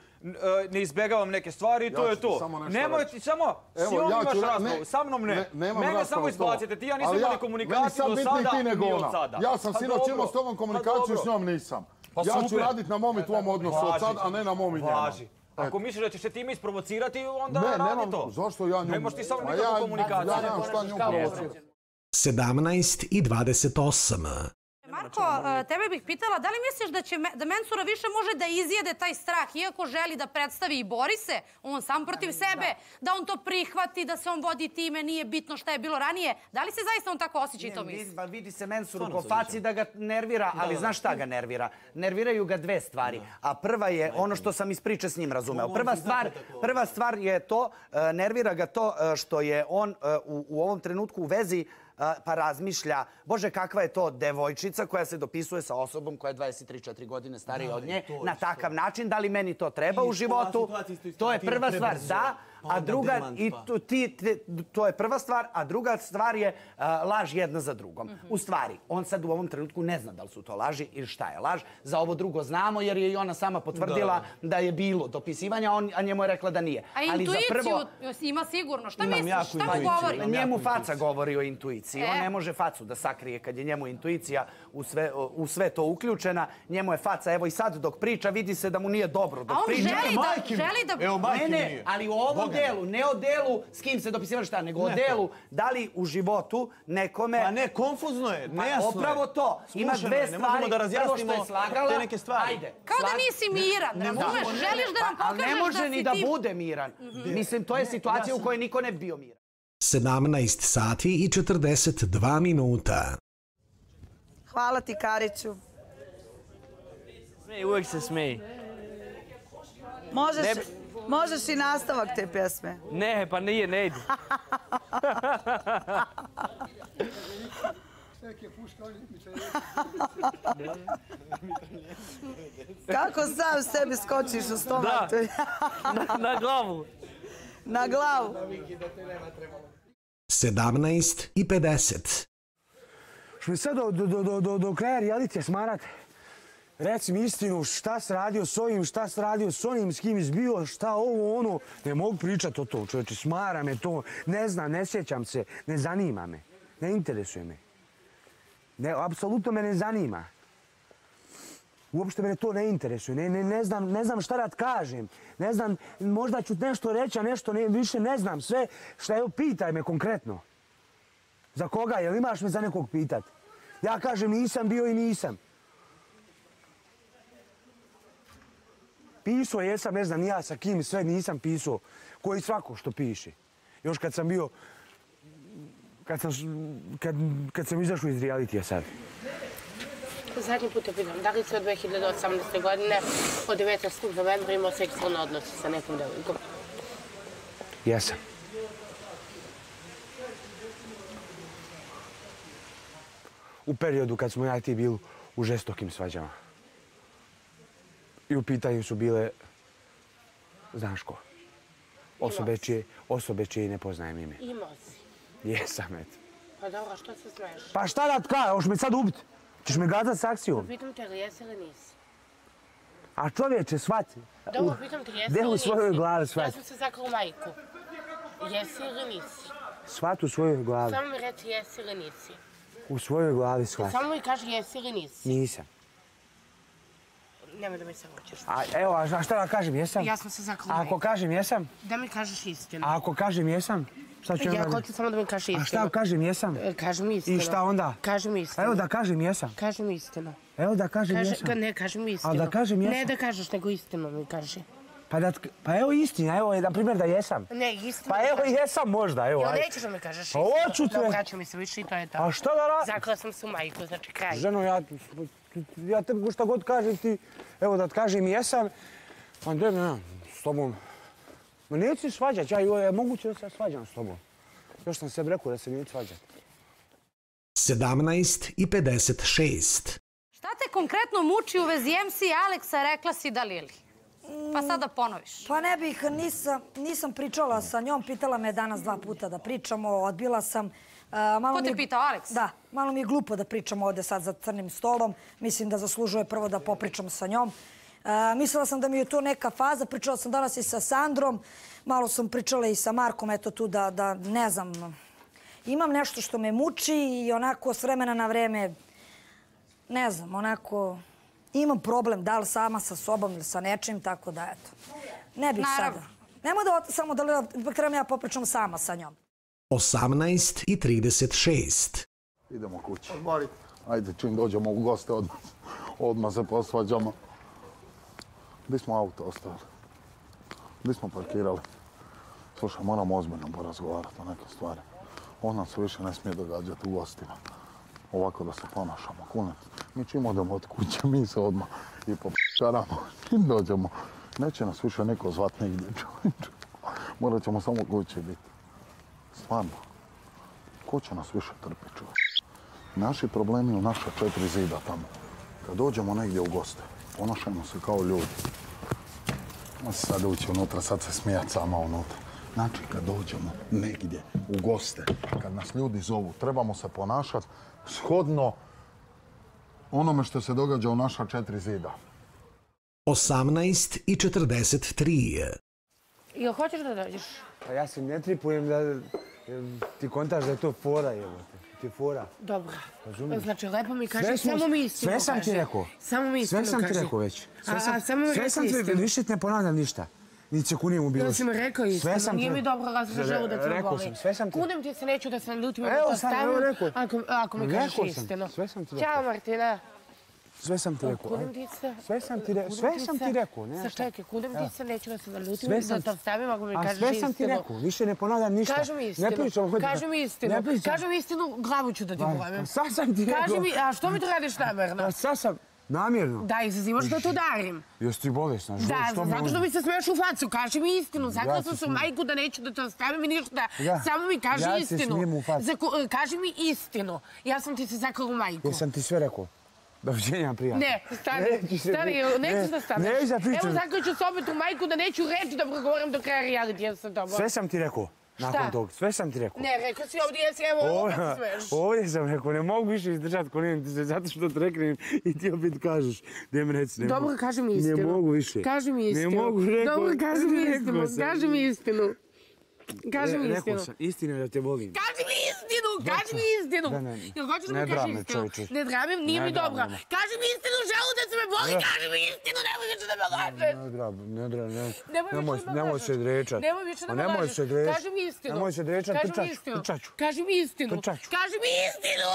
ne izbegavam neke stvari i to Ja je ti to. samo Nemojte, reći. samo, Evo, si on ja imaš ću ra- raspravu, ne, sa mnom ne. ne, nemam Mene samo izbacite, ti ja nisam Ali imali Meni komunikaciju do sada, ti nego ni od sada. Ja sam Pa sinoć imao s tobom pa komunikaciju, dobro. s njom nisam. Pa ja ću raditi na mom i tvom odnosu od Važi. sad, a ne na mom i njenom. Važi. Ako misliš da ćeš se time isprovocirati, onda Ne, radi nemam, to. zašto ja nju... Ne možeš ti samo nikakvu ja- komunikaciju. Ja nemam šta nju provocirati. 17 i 28. Marko, e, tebe bih pitala, da li misliš da, će, Me- da Mensura više može da izjede taj strah, iako želi da predstavi i bori se, on sam protiv sebe, da on to prihvati, da se on vodi time, nije bitno šta je bilo ranije. Da li se zaista on tako osjeća i to misli? Pa vidi se Mensuru Stvarno po faci da ga nervira, ali da. znaš šta ga nervira? Nerviraju ga dve stvari. A prva je ono što sam iz priče s njim razumeo. Prva stvar, prva stvar je to, e, nervira ga to e, što je on u, u ovom trenutku u vezi pa razmišlja, bože kakva je to devojčica koja se dopisuje sa osobom koja je 23-4 godine starija od nje na takav način, da li meni to treba u životu? To je prva stvar, da. A druga, i to, ti, te- to je prva stvar, a druga stvar je laž jedna za drugom. Mhm. U stvari, on sad u ovom trenutku ne zna da li su to laži ili šta je laž. Za ovo drugo znamo jer je i ona sama potvrdila da, je bilo dopisivanja, a on, a njemu je rekla da nije. A Ali za intuiciju prvo- ima sigurno. Šta misliš? Šta mu govori? Njemu faca govori o intuiciji. On E. ne može facu da sakrije kad je njemu intuicija u sve, u sve to uključena. Njemu je faca, evo i sad dok priča, vidi se da mu nije dobro. Dok A on priča, želi da- Majke želi da- Evo, majke Ne, ne, nije. ali u ovom Boga delu, ne o delu s kim se dopisivali šta, nego o Ne, delu da li u životu nekome... Pa ne, konfuzno je, Pa nejasno je. upravo to. Ima dve je, ne možemo stvari. da Prvo što razjasnimo je slagala, te neke stvari. Ajde. Kao da nisi miran, Ne, razumeš? ne, ne, Želiš da nam pa, ali ne pokažeš može da ni si da ti- bude miran. Mhm. Mislim, to je Ne, situacija ja u kojoj niko ne bi bio miran. 17 sati i 42 minuta. Hvala ti, Kariću. Smeji, uvijek se smeji. Možeš, Ne možeš i nastavak te pjesme. Ne, pa nije, ne ide. Kako sam sebi skočiš u stomak? na, na glavu. Na glavu. 17 i 50. Što mi sad do, do, do, do, do, kraja realitija smarate? Reci mi istinu, šta si radio s ovim, šta si radio s onim, s kim izbio, šta ovo, ono. Ne mogu pričat o to, čovječe, smara me to. Ne znam, ne sjećam se, ne zanima me. Ne interesuje me. Ne, apsolutno me ne zanima. Uopšte me to ne interesuje. Ne, ne, ne, znam, ne znam šta da kažem. Ne znam, možda ću nešto reći, a nešto ne, više ne znam. Sve šta je, pitaj me konkretno. Za koga? Jel imaš me za nekog pitat? Ja kažem nisam bio i nisam. Pisao jesam, ne znam, ja sa kim sve nisam pisao. Koji svako što piše. Još kad sam bio... Kad sam, kad, kad sam izašao iz realitija sad. Zadnji put te pitam, da li si od 2018. godine od 19. novembra imao seksualne odnose sa nekom devojkom? Jesam. U periodu kad smo ja i ti bili u žestokim svađama. I u pitanju su bile, znaš ko, osobe čije, osobe čije ne poznajem ime. Imao si. Jesam, et. Pa dobro, što se smeješ? Pa šta da tka, hoš me sad ubit? Ćeš me gazat s akcijom? Pitam te li jesi ili nisi? A čovječe, shvati. Dobro, pitam te jesi ili u nisi? svojoj glavi Ja shvati? sam se zakla u majku. Jesi ili nisi? Shvati u svojoj glavi. Samo mi reci jesi ili nisi. U svojoj glavi shvati. Samo mi kaži jesi ili nisi. Nisam. Nemoj da mi se hoćeš. A evo, a šta- da kažem, jesam? Ja sam se zakla u A majku. ako kažem jesam? Da mi kažeš istinu. A ako kažem jesam? Šta ću Ja onda? hoću samo da mi kažeš istinu. A šta kažem jesam? Kaži mi istinu. I šta onda? Kaži mi istinu. Evo da kažem jesam. Kaži mi istinu. Evo da kažem Kaži, jesam. Ne, kaži mi istinu. A da kažem jesam? Ne da kažeš, nego istinu mi kaži. Pa, da, pa evo istina, evo je, na primjer, da jesam. Ne, istinu Pa evo jesam možda, evo. Ajde. nećeš da mi kažeš Pa istinu? hoću te. Da vraća mi se više i to je to. A šta da radim? Zakla sam se u majku, znači kraj. Ženo, ja, ja tebi šta god kažem ti, evo da ti kažem jesam, pa ne, ne, s tobom. Ma neću se svađat, ja, je moguće da se svađam s tobom. Još sam sebi rekao da se neću svađat. 17 i 56. Šta te konkretno muči u vezi MC Aleksa, rekla si da Pa sada ponoviš. Pa ne bih, nisam, nisam pričala sa njom, pitala me danas dva puta da pričamo, odbila sam. Uh, malo Ko te mi pitao, Aleks? Da, malo mi je glupo da pričamo ovde sad za crnim stolom. Mislim da zaslužuje prvo da popričam sa njom. Uh, mislila sam da mi je to neka faza, pričala sam danas i sa Sandrom, malo sam pričala i sa Markom, eto tu da, da ne znam, imam nešto što me muči i onako s vremena na vreme, ne znam, onako, imam problem da li sama sa sobom ili sa nečim, tako da eto. Ne bih Naravno. sada. Nemo da samo da trebam ja popričam sama sa njom. 18 i 36. Idemo kući. Ajde, čim dođemo u goste, odmah, odmah se posvađamo. Gdje smo auto ostavili? Gdje smo parkirali? Slušaj, moramo ozbiljno porazgovarati o neke stvari. Ovo nam se više ne smije događati u gostima. Ovako da se ponašamo, kunac. Mi čim odemo od kuće, mi se odmah i popšaramo. Čim dođemo, neće nas više neko zvat nigdje, čovječe. Morat ćemo samo kući biti. Stvarno. Ko će nas više trpiti, čovječe? Naši problemi u naša četiri zida tamo. Kad dođemo negdje u goste, ponašajmo se kao ljudi. Ma se sad ući unutra, sad se smijat sama unutra. Znači, kad dođemo negdje u goste, kad nas ljudi zovu, trebamo se ponašati shodno onome što se događa u naša četiri zida. 18 i 43. Jel hoćeš da dođeš? Pa ja se ne tripujem da ti kontaš da je to fora, evo te. Ti je fora. Dobro. Razumiješ? Znači, lepo mi kaži, smo- samo mi istinu Sve sam ti rekao. Samo mi istinu Sve sam ti rekao već. Sve A, sam, a, samo mi sve sam ti rekao, više ne ponavljam ništa. Ni sekundim u bilo. Ja sam rekao istinu, sam ti nije mi dobro razražavu da te Rekao sam, sve sam ti Kunem ti se, neću da se ljutim, Evo evo sam, evo rekao. Ako, ako mi kažeš sam, istinu. sve sam ti rekao. Ćao, Martina. Sve sam ti rekao. Kunem ti se. Sve sam ti rekao, sve sam ti rekao. ne šta. čekaj, kunem Evo. ti se, neću da se naljutim, Sve da sam to stavim ako mi A kažeš sve sam ti rekao, više ne ponavljam ništa. Kaži mi istinu. Ne pričam, da- Kaži mi istinu. Ne pričam. Kaži mi istinu, glavu ću da ti Pa, bojem. pa sad sam ti rekao. Kaži mi, a što mi to radiš namjerno? A sad sam, namjerno. Da, izazivaš da te udarim. Jesi ti bolesna? Da, što zato što mi se smiješ u facu. Kaži mi istinu. Zakla sam se se u majku da neću da te ostavim i ništa. Ja- Samo mi kaži ja se istinu. smijem u facu. Zaku- e, kaži mi istinu. Ja sam ti se zakla u majku. Jesam ti sve rekao. Doviđenja, prijatelj. Ne, stani, Neću se- stani, ne, nećeš da staneš. neću da pričam. Evo zakliču se opet u majku da neću reći da progovorim do kraja realitija sa tobom. Sve sam ti rekao. Nakon Šta? toga, sve sam ti rekao. Ne, rekao si ovdje jesi, evo, se smiješ. Ovdje sam rekao, ne mogu više izdržati konim ti se, zato što te reknem i ti opet kažeš, gdje mi reci, ne Dobro, mogu. kaži mi istinu. Ne mogu više. Kaži mi istinu. Ne mogu, rekao. Dobro, kaži mi istinu. Kaži mi istinu. Kaži mi istinu. Rekao sam, istina je da te volim. Kaži mi istinu, kaži mi istinu. Ne, ne, ne. Jel hoćeš da Ne mi drame, istinu? čovječe. Ne dramim, nije Ne mi dobro. Kaži mi istinu, želudac me boli, Ne. kaži mi istinu, nemoj više da me lažeš. Ne drab, ne drab, ne. Nemoj više Nemoj, da me nemoj se drečat. Nemoj više da me nemoj lažeš. se drečat. Kaži mi istinu. Nemoj se drečat, Kaži mi trčaću. Kaži mi istinu. Trčaću. Kaži mi istinu.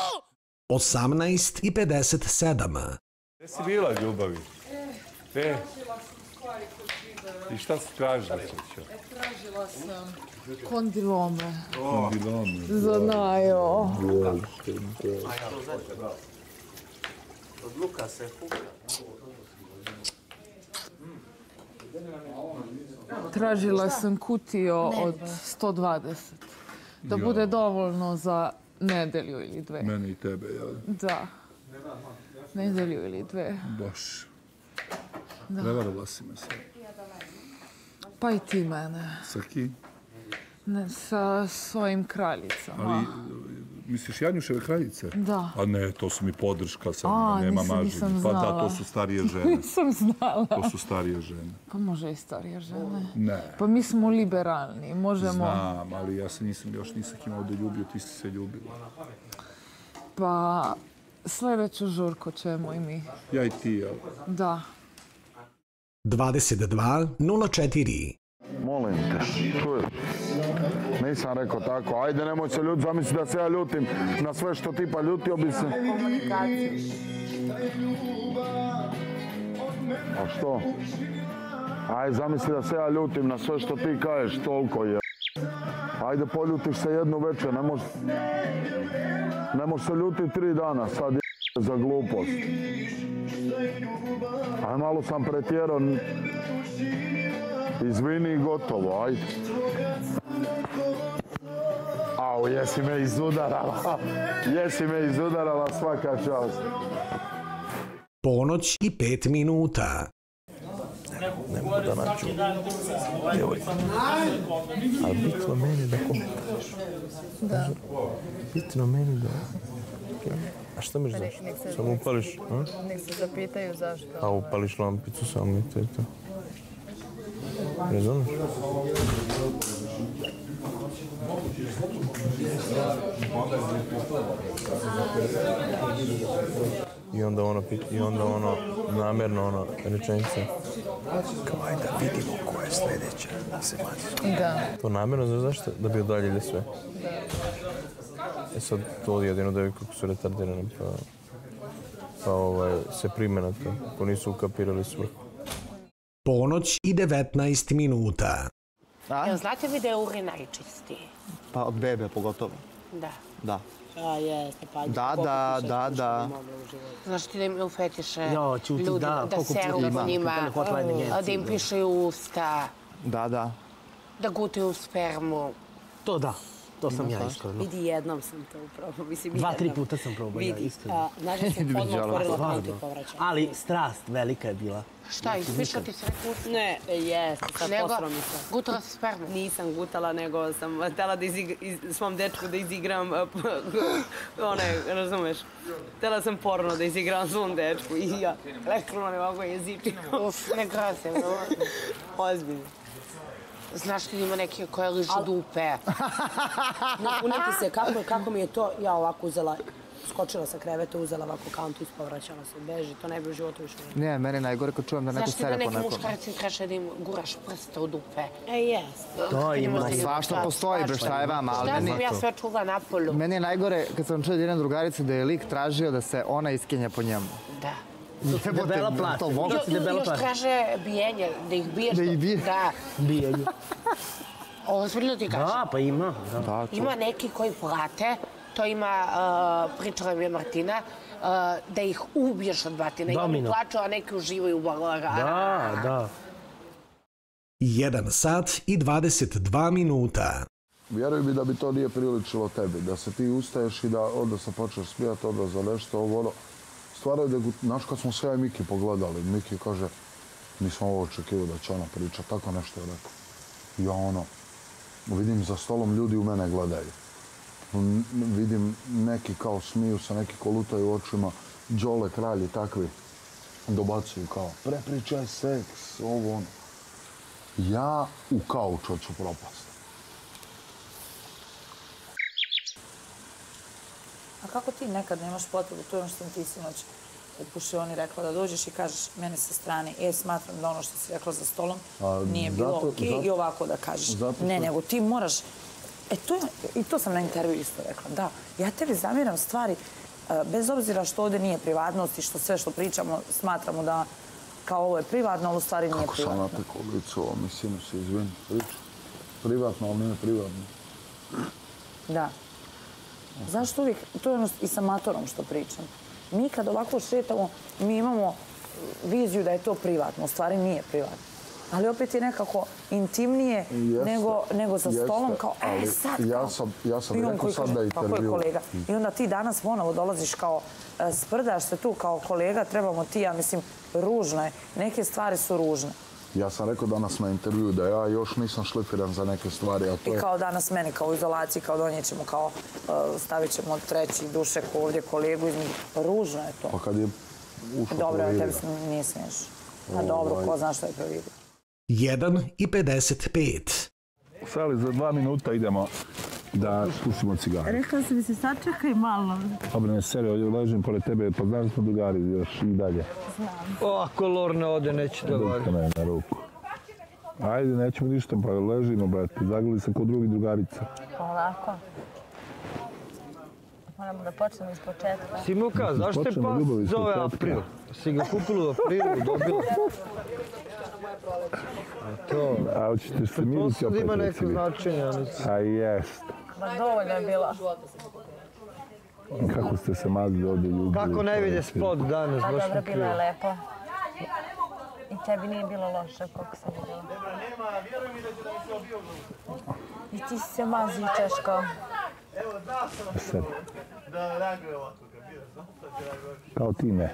18 i 57. Gdje si bila, ljubavi? E, i šta si tražila, srećo? Tražila sam kondilome. Kondilome. Za Najo. Od luka se fuka. Tražila sam kutio od 120. Da bude dovoljno za nedelju ili dve. Mene i tebe, jel? Da. Nedelju ili dve. Baš. Da. Prevarila si me se. Pa i ti mene. Sa kim? Ne, sa svojim kraljicama. Ali, misliš Janjuševe kraljice? Da. A ne, to su mi podrška, sad A, nema nisam- nisam Pa da, to su starije žene. Nisam znala. To su starije žene. Pa može i starije žene. Ne. Pa mi smo liberalni, možemo... Znam, ali ja se nisam, još nisam kim ovdje ljubio, ti si se ljubila. Pa sljedeću žurku ćemo i mi. Ja i ti, jel? Da. 22 04. Molim te, čuješ? Nisam rekao tako, ajde nemoj se ljut, zamisli da se ja ljutim na sve što ti pa ljutio bi se. A što? Aj, zamisli da se ja ljutim na sve što ti kažeš, toliko je. Ajde poljutiš se jednu večer, ne možeš ne možeš se ljutiti tri dana, sad je za glupost. Aj malo sam pretjerao, Izvini i gotovo, ajde. Au, jesi me izudarala. Jesi me izudarala svaka čast. Ponoć i 5 minuta. Ne mogu da naću djevojku. Ali bitno meni da komentiraš. Da. Bitno meni da... A što mi znaš? Se- Samo upališ, a? Nek se zapitaju zašto. A upališ lampicu samo i to je to. Razumiješ? I onda ono, i onda ono, namjerno ono, rečenica. Kao ajde da vidimo ko je sljedeća, da se mađi. Da. To namjerno, znaš zašto? Da bi odaljili sve. E sad, to jedino da kako su retardirani, pa, pa ovaj, se prime na to, ako nisu ukapirali svrhu. Ponoć i 19 minuta. Jel znate vi da je urin najčistiji? Pa od bebe pogotovo. Da. Da. A jeste, pa... Da, da, da, da. Znaš ti da im fetiše Jo, ćuti, ljudi da, da koliko seru po ima, njima, agenciji, da im da. pišaju usta, Da, da. da gutaju spermu. To da. To sam ja iskreno. Vidi, jednom sam to upravo. Mislim, Dva, tri puta sam probao, ja Vidi, iskreno. a, Znaš da sam odmah otvorila konto i povraćala. Ali strast velika je bila. Šta, ispišao ti se neku... Ne, jeste, sad posro mi se. gutala si spermu? Nisam gutala, nego sam htjela da iz, svom dečku da izigram, one, razumeš, htjela sam porno da izigram svom dečku i ja, leklo me ovako jezičino. Uf, ne grase, bro. Ozbiljno. Znaš li ima neke koje ližu dupe? Napuniti se, kako, kako mi je to, ja ovako uzela, skočila sa kreveta, uzela ovako kantu i povraćala se. Beži, to ne bi u životu više. ne. Ne, meni je najgore kad čujem da neko Znaš ti da sere po neki nekom. muškarci kaže da im guraš prste u dupe? E, jes. To ima. Svašta postoji, bre, šta je vama, ali Šta meni... sam ja sve čula na polju? Meni je najgore kad sam čuo od jedne drugarice da je lik tražio da se ona iskenja po njemu. Da. Debela plaća. To još traže bijenje, da ih biješ. Da ih bije? Da. Bijenje. Ozbiljno ti kažem. Da, pa ima. Da. Da, Ima neki koji plate, to ima, uh, pričala mi je Martina, uh, da ih ubiješ od batina. I oni Domino. plaču, a neki uživaju u balara. Da, da. 1 sat i 22 minuta. Vjeruj mi da bi to nije priličilo tebi, da se ti ustaješ i da onda se počneš smijati, onda za nešto, ovo ono. Stvarno je da, znaš kad smo sve ja i Miki pogledali, Miki kaže, nisam ovo očekivao da će ona priča, tako nešto je rekao. Ja ono, vidim za stolom ljudi u mene gledaju. N- vidim neki kao smiju se, neki kolutaju očima, Đole, kralji, takvi, dobacuju kao, prepričaj seks, ovo ono. Ja u kauč hoću propast. A kako ti nekad nemaš potrebu, to je ono što sam ti sinoć u pušioni rekla, da dođeš i kažeš mene sa strane, e, smatram da ono što si rekla za stolom A, nije bilo zato- okej zato- i ovako da kažeš. zato Ne, nego ti moraš, e, to je, i to sam na intervju isto rekla, da, ja tebi zamjeram stvari, e, bez obzira što ovdje nije privatnost i što sve što pričamo smatramo da kao ovo je privatno, ali u stvari nije Kako sam privatno. natekao licu ovo, mislim se, izvini, priča. Privatno, ali nije privatno. Da. Zašto uvijek, to je ono i sa matorom što pričam. Mi kad ovako šetamo, mi imamo viziju da je to privatno, u stvari nije privatno. Ali opet je nekako intimnije Jeste, nego, nego za jeste, stolom kao, e sad ja sam- ja rekao sad da je intervju. kolega? I onda ti danas ponovo dolaziš kao, e, sprdaš se tu kao kolega, trebamo ti, ja mislim, ružno je. Neke stvari su ružne. Ja sam rekao danas na intervju da ja još nisam šlifiran za neke stvari, a to I kao danas mene kao u izolaciji, kao donijet ćemo kao, e, stavit ćemo treći dušek ovdje kolegu između. Ružno je to. Pa kad je ušao Dobro, Provirija. tebi se nije smiješ. A dobro, Ovaj. ko zna što je providio. 1 i 55. Sali, za dva minuta idemo da pušimo cigare. Rekla sam mi se, sačekaj malo. Dobro, ne seri, ovdje ležim pored tebe, pa znaš da smo drugari još i dalje. Znam. O, ako Lor ne ode, neće da vodi. me na ruku. Ajde, nećemo ništa, pa ležimo, brate. Zagrali se kod drugih drugarica. Polako. Moramo da počnemo iz početka. Simuka, zašto te pas zove. April? Si ga kupila u Aprilu, dobila? A to... A hoćete se miriti opet? da ima neko značenje, ali... A jest. Ma dovoljno je bilo. Kako ste se mazili ovdje ljubili? Kako ne vide spot danas, Pa baš dobro, mi bilo je krivo. lepo. I tebi nije bilo loše koliko sam vidjela. I ti si se mazi i češkao. Sad, Da reaguje ovako kad vidiš, znam šta će reaguje. kao ti ne.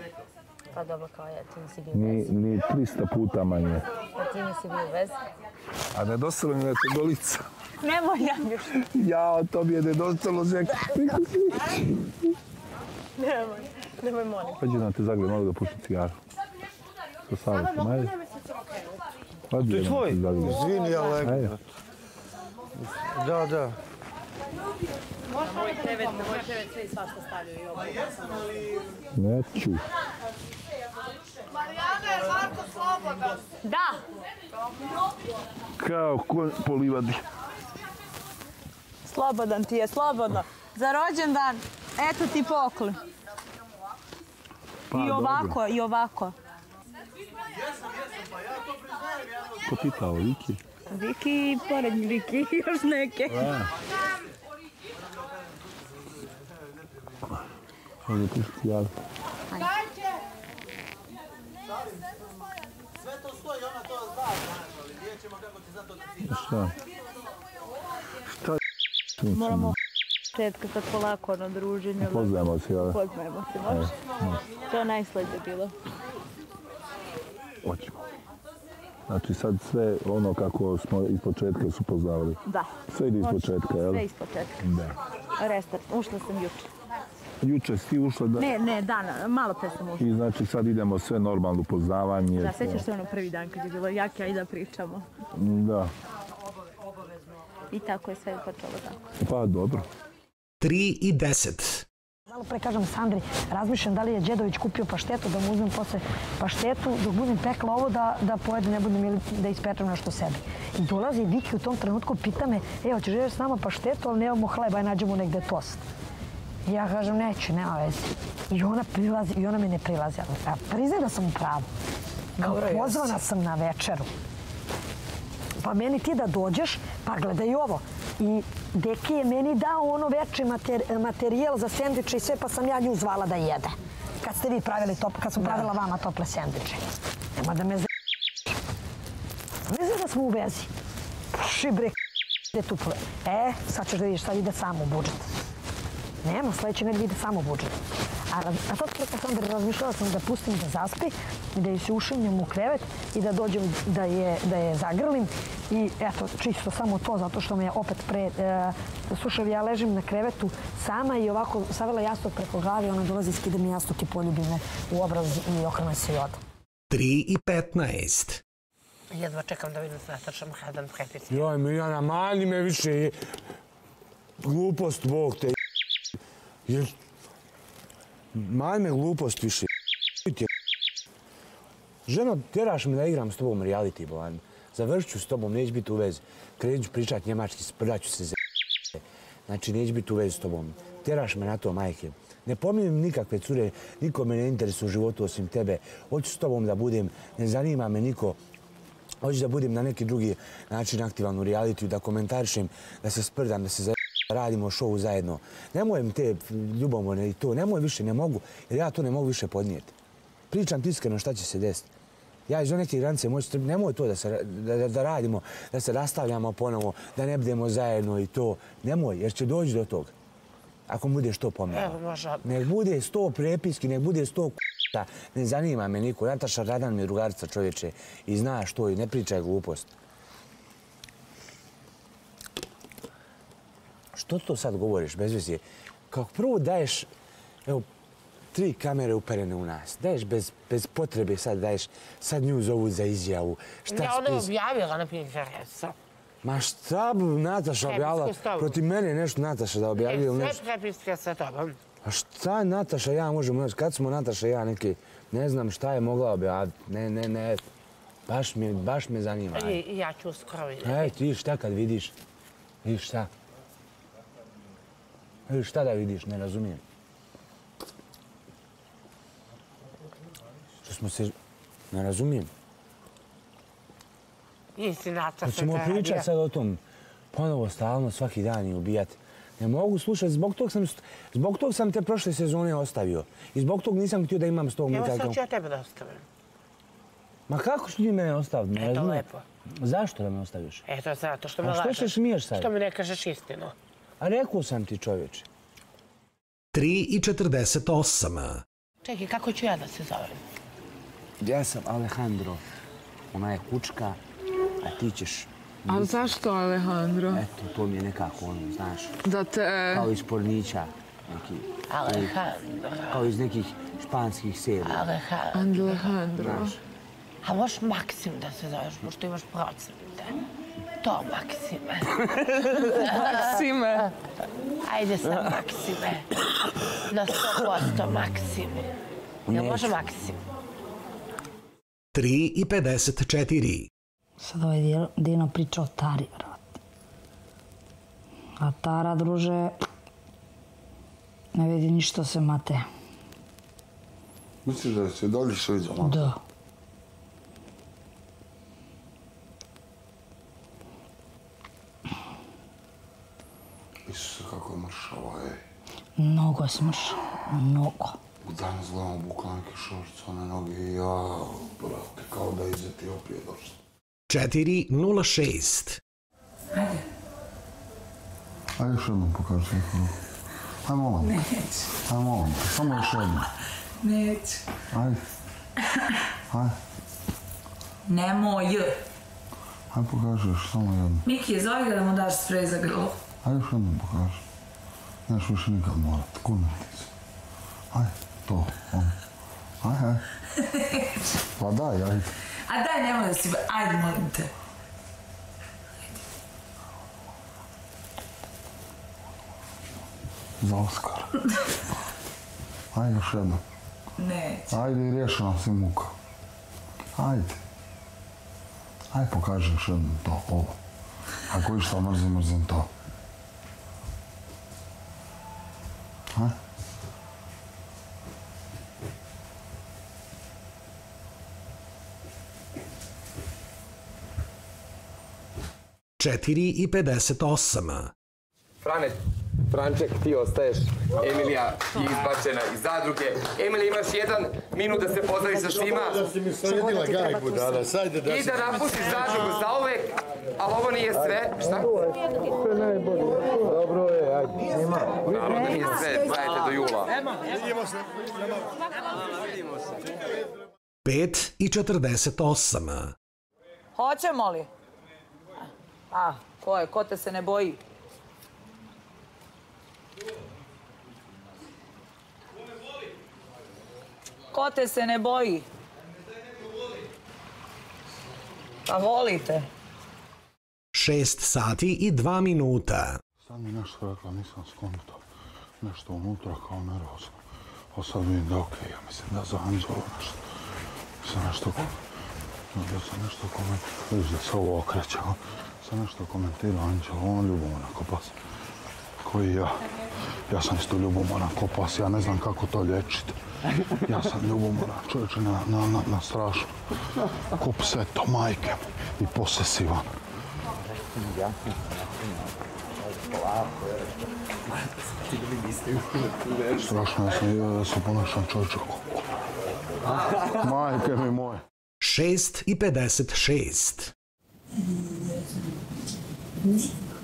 Pa dobro, kao ja, ti nisi bio Ni, vezi. ni 300 puta manje. Pa ti nisi bio vezi. A nedostalo mi na te golica. Nemoj ja još. Ja, to mi je nedostalo zeka. Nemoj, nemoj molim. Pađi na te zagle, malo da pušim cigaru. Sa savjetom, ajde. Pađi To je tvoj? Izvini, ja legnem. Ajde. Da, da. Moj krevet, moj krevet sve i svašta stavljaju i ovo. Neću. Marijana, je Marko slobodan? Da. Kao konj po livadi. Slobodan ti je, slobodno. Za rođendan, eto ti poklon. Pa, I ovako, i ovako. Ko pitao, Viki? Viki i pored Viki, još neke. A. Ovdje pušim Sve to stoji, ona to zna, znaš, ali vidjet ćemo kako će za to da cilja. Šta? Šta Moramo početka kad polako ono druženje. Poznajemo se, jel? Poznajemo se, može? To je najslađe bilo. Hoćemo. Znači sad sve ono kako smo iz početka su poznavali. Da. Sve ide iz početka, jel? Sve iz početka. Da. Restart. Ušla sam juče. Juče si ti ušla da... Ne, ne, dan, malo pre sam ušla. I znači sad idemo sve normalno upoznavanje. Da, sećaš se ono prvi dan kad je bilo jak, ja i da pričamo. Da. I tako je sve počelo tako. Pa dobro. 3 i 10. Malo pre kažem Sandri, razmišljam da li je Đedović kupio paštetu, da mu uzmem posle paštetu, dok budem pekla ovo da, da pojede, ne budem ili da ispečem nešto sebi. I dolazi Viki u tom trenutku, pita me, e, hoćeš ješ s nama paštetu, ali nemamo hleba, aj nađemo negde tost. Ja kažem, neću, nema veze. I ona prilazi, i ona mi ne prilazi. A priznaj da sam u pravu. Kao Dobro, pozvana jesi. sam na večeru. Pa meni ti da dođeš, pa gledaj ovo. I Deki je meni dao ono veći mater, materijal za sendviče i sve, pa sam ja nju zvala da jede. Kad ste vi pravili top, kad sam pravila vama tople sendviče. Nema da me z... Ne znam da smo u vezi. Puši bre, ide tu ple. E, sad ćeš da vidiš, sad ide samo u budžet. Nema, sledeće nedelje ide samo budžet. A, a sad kad sam razmišljala sam da pustim da zaspi, da je se ušinjem u krevet i da dođem da je, da je zagrlim. I eto, čisto samo to, zato što me je opet pre... E, slušaj, ja ležim na krevetu sama i ovako savela jastuk preko glavi, ona dolazi, skida mi jastuk i poljubi me u obraz i okrene se i ode. 3 i 15. Jedva čekam da vidim s Natašom Hadan Pretić. Joj, Miljana, mali me više. Glupost, Bog te. Jer, Mali me glupost više. Ženo, tjeraš me da igram s tobom reality, bolan. Završit ću s tobom, neće biti u vezi. Krenut ću pričat njemački, sprdat ću se za Znači, neće biti u vezi s tobom. Tjeraš me na to, majke. Ne pominjem nikakve cure, niko me ne interesuje u životu osim tebe. Hoću s tobom da budem, ne zanima me niko. Hoću da budem na neki drugi način aktivan u realitiju, da komentarišem, da se sprdam, da se za radimo šovu zajedno. Nemoj te ljubomorne i to, nemoj više, ne mogu, jer ja to ne mogu više podnijeti. Pričam ti iskreno šta će se desiti. Ja iz neke granice strpiti, nemoj to da, se, da, da, da radimo, da se rastavljamo ponovo, da ne budemo zajedno i to. Nemoj, jer će doći do toga. Ako budeš to pomerao. Evo, može odmah. Nek bude sto prepiski, nek bude sto k***a. Ne zanima me niko. Nataša Radan mi je drugarica čovječe i zna što i ne pričaj glupost. Što to sad govoriš bez veze? Kako prvo daješ, evo, tri kamere uperene u nas. Daješ bez, bez potrebe sad, daješ, sad nju zovu za izjavu. Šta Ja ona je objavila na Pinterestu. Ma šta bi Nataša objavila? Protiv mene nešto Nataša da objavlja ili Sve prepiske sa tobom. A šta Nataša i ja možemo reći? Kad smo Nataša ja neki, ne znam šta je mogla objaviti. Ne, ne, ne. Baš me, baš me zanima. I ja ću uskoro vidjeti. Ej, ti šta kad vidiš? Vidiš šta? Šta da vidiš, ne razumijem. Što smo se... Ne razumijem. Nataša Hoćemo to radio. pričati sad o tom ponovo stalno svaki dan i ubijati. Ne mogu slušati, zbog tog sam, zbog tog sam te prošle sezone ostavio. I zbog tog nisam htio da imam s tobom Evo sad ću ja tebe da ostavim. Ma kako ću ti mene ostaviti? Ne Eto, lepo. Zašto da me ostaviš? Eto, zato što me A što lažeš. se smiješ sad? Što mi ne kažeš istinu. A rekao sam ti čovječe. 3 i 48. Čekaj, kako ću ja da se zovem? Ja sam Alejandro. Ona je kučka, a ti ćeš... A zašto Alejandro? Eto, to mi je nekako ono, znaš, Da te... kao iz pornića. Neki, Alejandro. Kao iz nekih španskih serija. Alejandro. Alejandro. Znaš, A možeš Maksim da se zoveš, pošto imaš procente. To, Maksime. Maksime. Ajde sad, Maksime. Na 100% Maksime. Jel može. Maksim? 3 i 54. Sad ovaj Dino- priča o Tari, vrati. A Tara, druže, ne vidi ništa se mate. Misliš da se dalje sviđa? Da. Isuse, kako je mršava, ej. Mnogo je smršao, mnogo. Danas gledamo buklanke šorce, one noge i ja, brate, kao da iz Etiopije došla. 4 06. Ajde još jednom pokaži neku ruku. Ajde molim. Neću. Ajde molim. Samo još jednom. Neću. Ajde. Ajde. Nemoj. Ajde pokaži još samo jednom. Miki, zove ga da mu daš sprej za grlo. Ajde još jednom pokaži. Neš više nikad morat. Kurnenice. Ajde. To. On. Ajde, ajde. Pa daj, ajde. A daj, nemoj da si... Ajde, molim te. Za Oskar. Ajde još jednom. Neću. Ajde i riješi nam svi muka. Ajde. Ajde pokaži još jednom to, ovo. Ako išta mrzim, mrzim to. Ajde. Četiri i 58. Frane, Franček, ti ostaješ. Emilija je izbačena iz zadruge. Emilija, imaš jedan minut da se pozdraviš sa svima. Da si mi sredila gajbu danas, ajde da I da napustiš zadrugu zauvek, ali ovo nije sve. Šta? Sve najbolje. Dobro je, ajde. Ima. Naravno da nije sve, gledajte do jula. Vidimo se. 5 i 48. Hoćemo li? A, ko je? Ko te se ne boji? Ko te se ne boji? Pa volite. 6 sati i 2 minuta. Sad mi nešto rekla, nisam skonto. Nešto unutra kao nervozno. A sad vidim da je okej, ja mislim da za Anđelo nešto. Sam nešto ko... Da sam nešto komentirao. Vidiš da se ovo okreće. a? Sam nešto komentirao Anđelo, on ljubomoran kopas. Koji i ja. Ja sam isto ljubomoran kopas, ja ne znam kako to liječiti. Ja sam ljubomoran čovječe na, na, na, na strašno. Ko pseto, majke i posesivan. Strašno, ja sam, ja se ponašam čovječe. Majke mi moje. 6 i 56.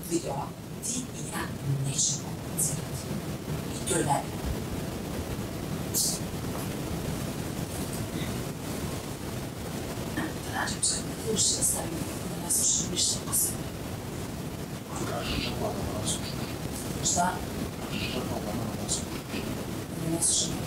Video, ti i ja nećemo komunicirati. I to je ne. Da nađem se na duši da stavim da ne slušam ništa po sebi. Kažeš, hvala, da nas slušaš. Šta? Kažeš, hvala, da nas slušaš. Da ne slušam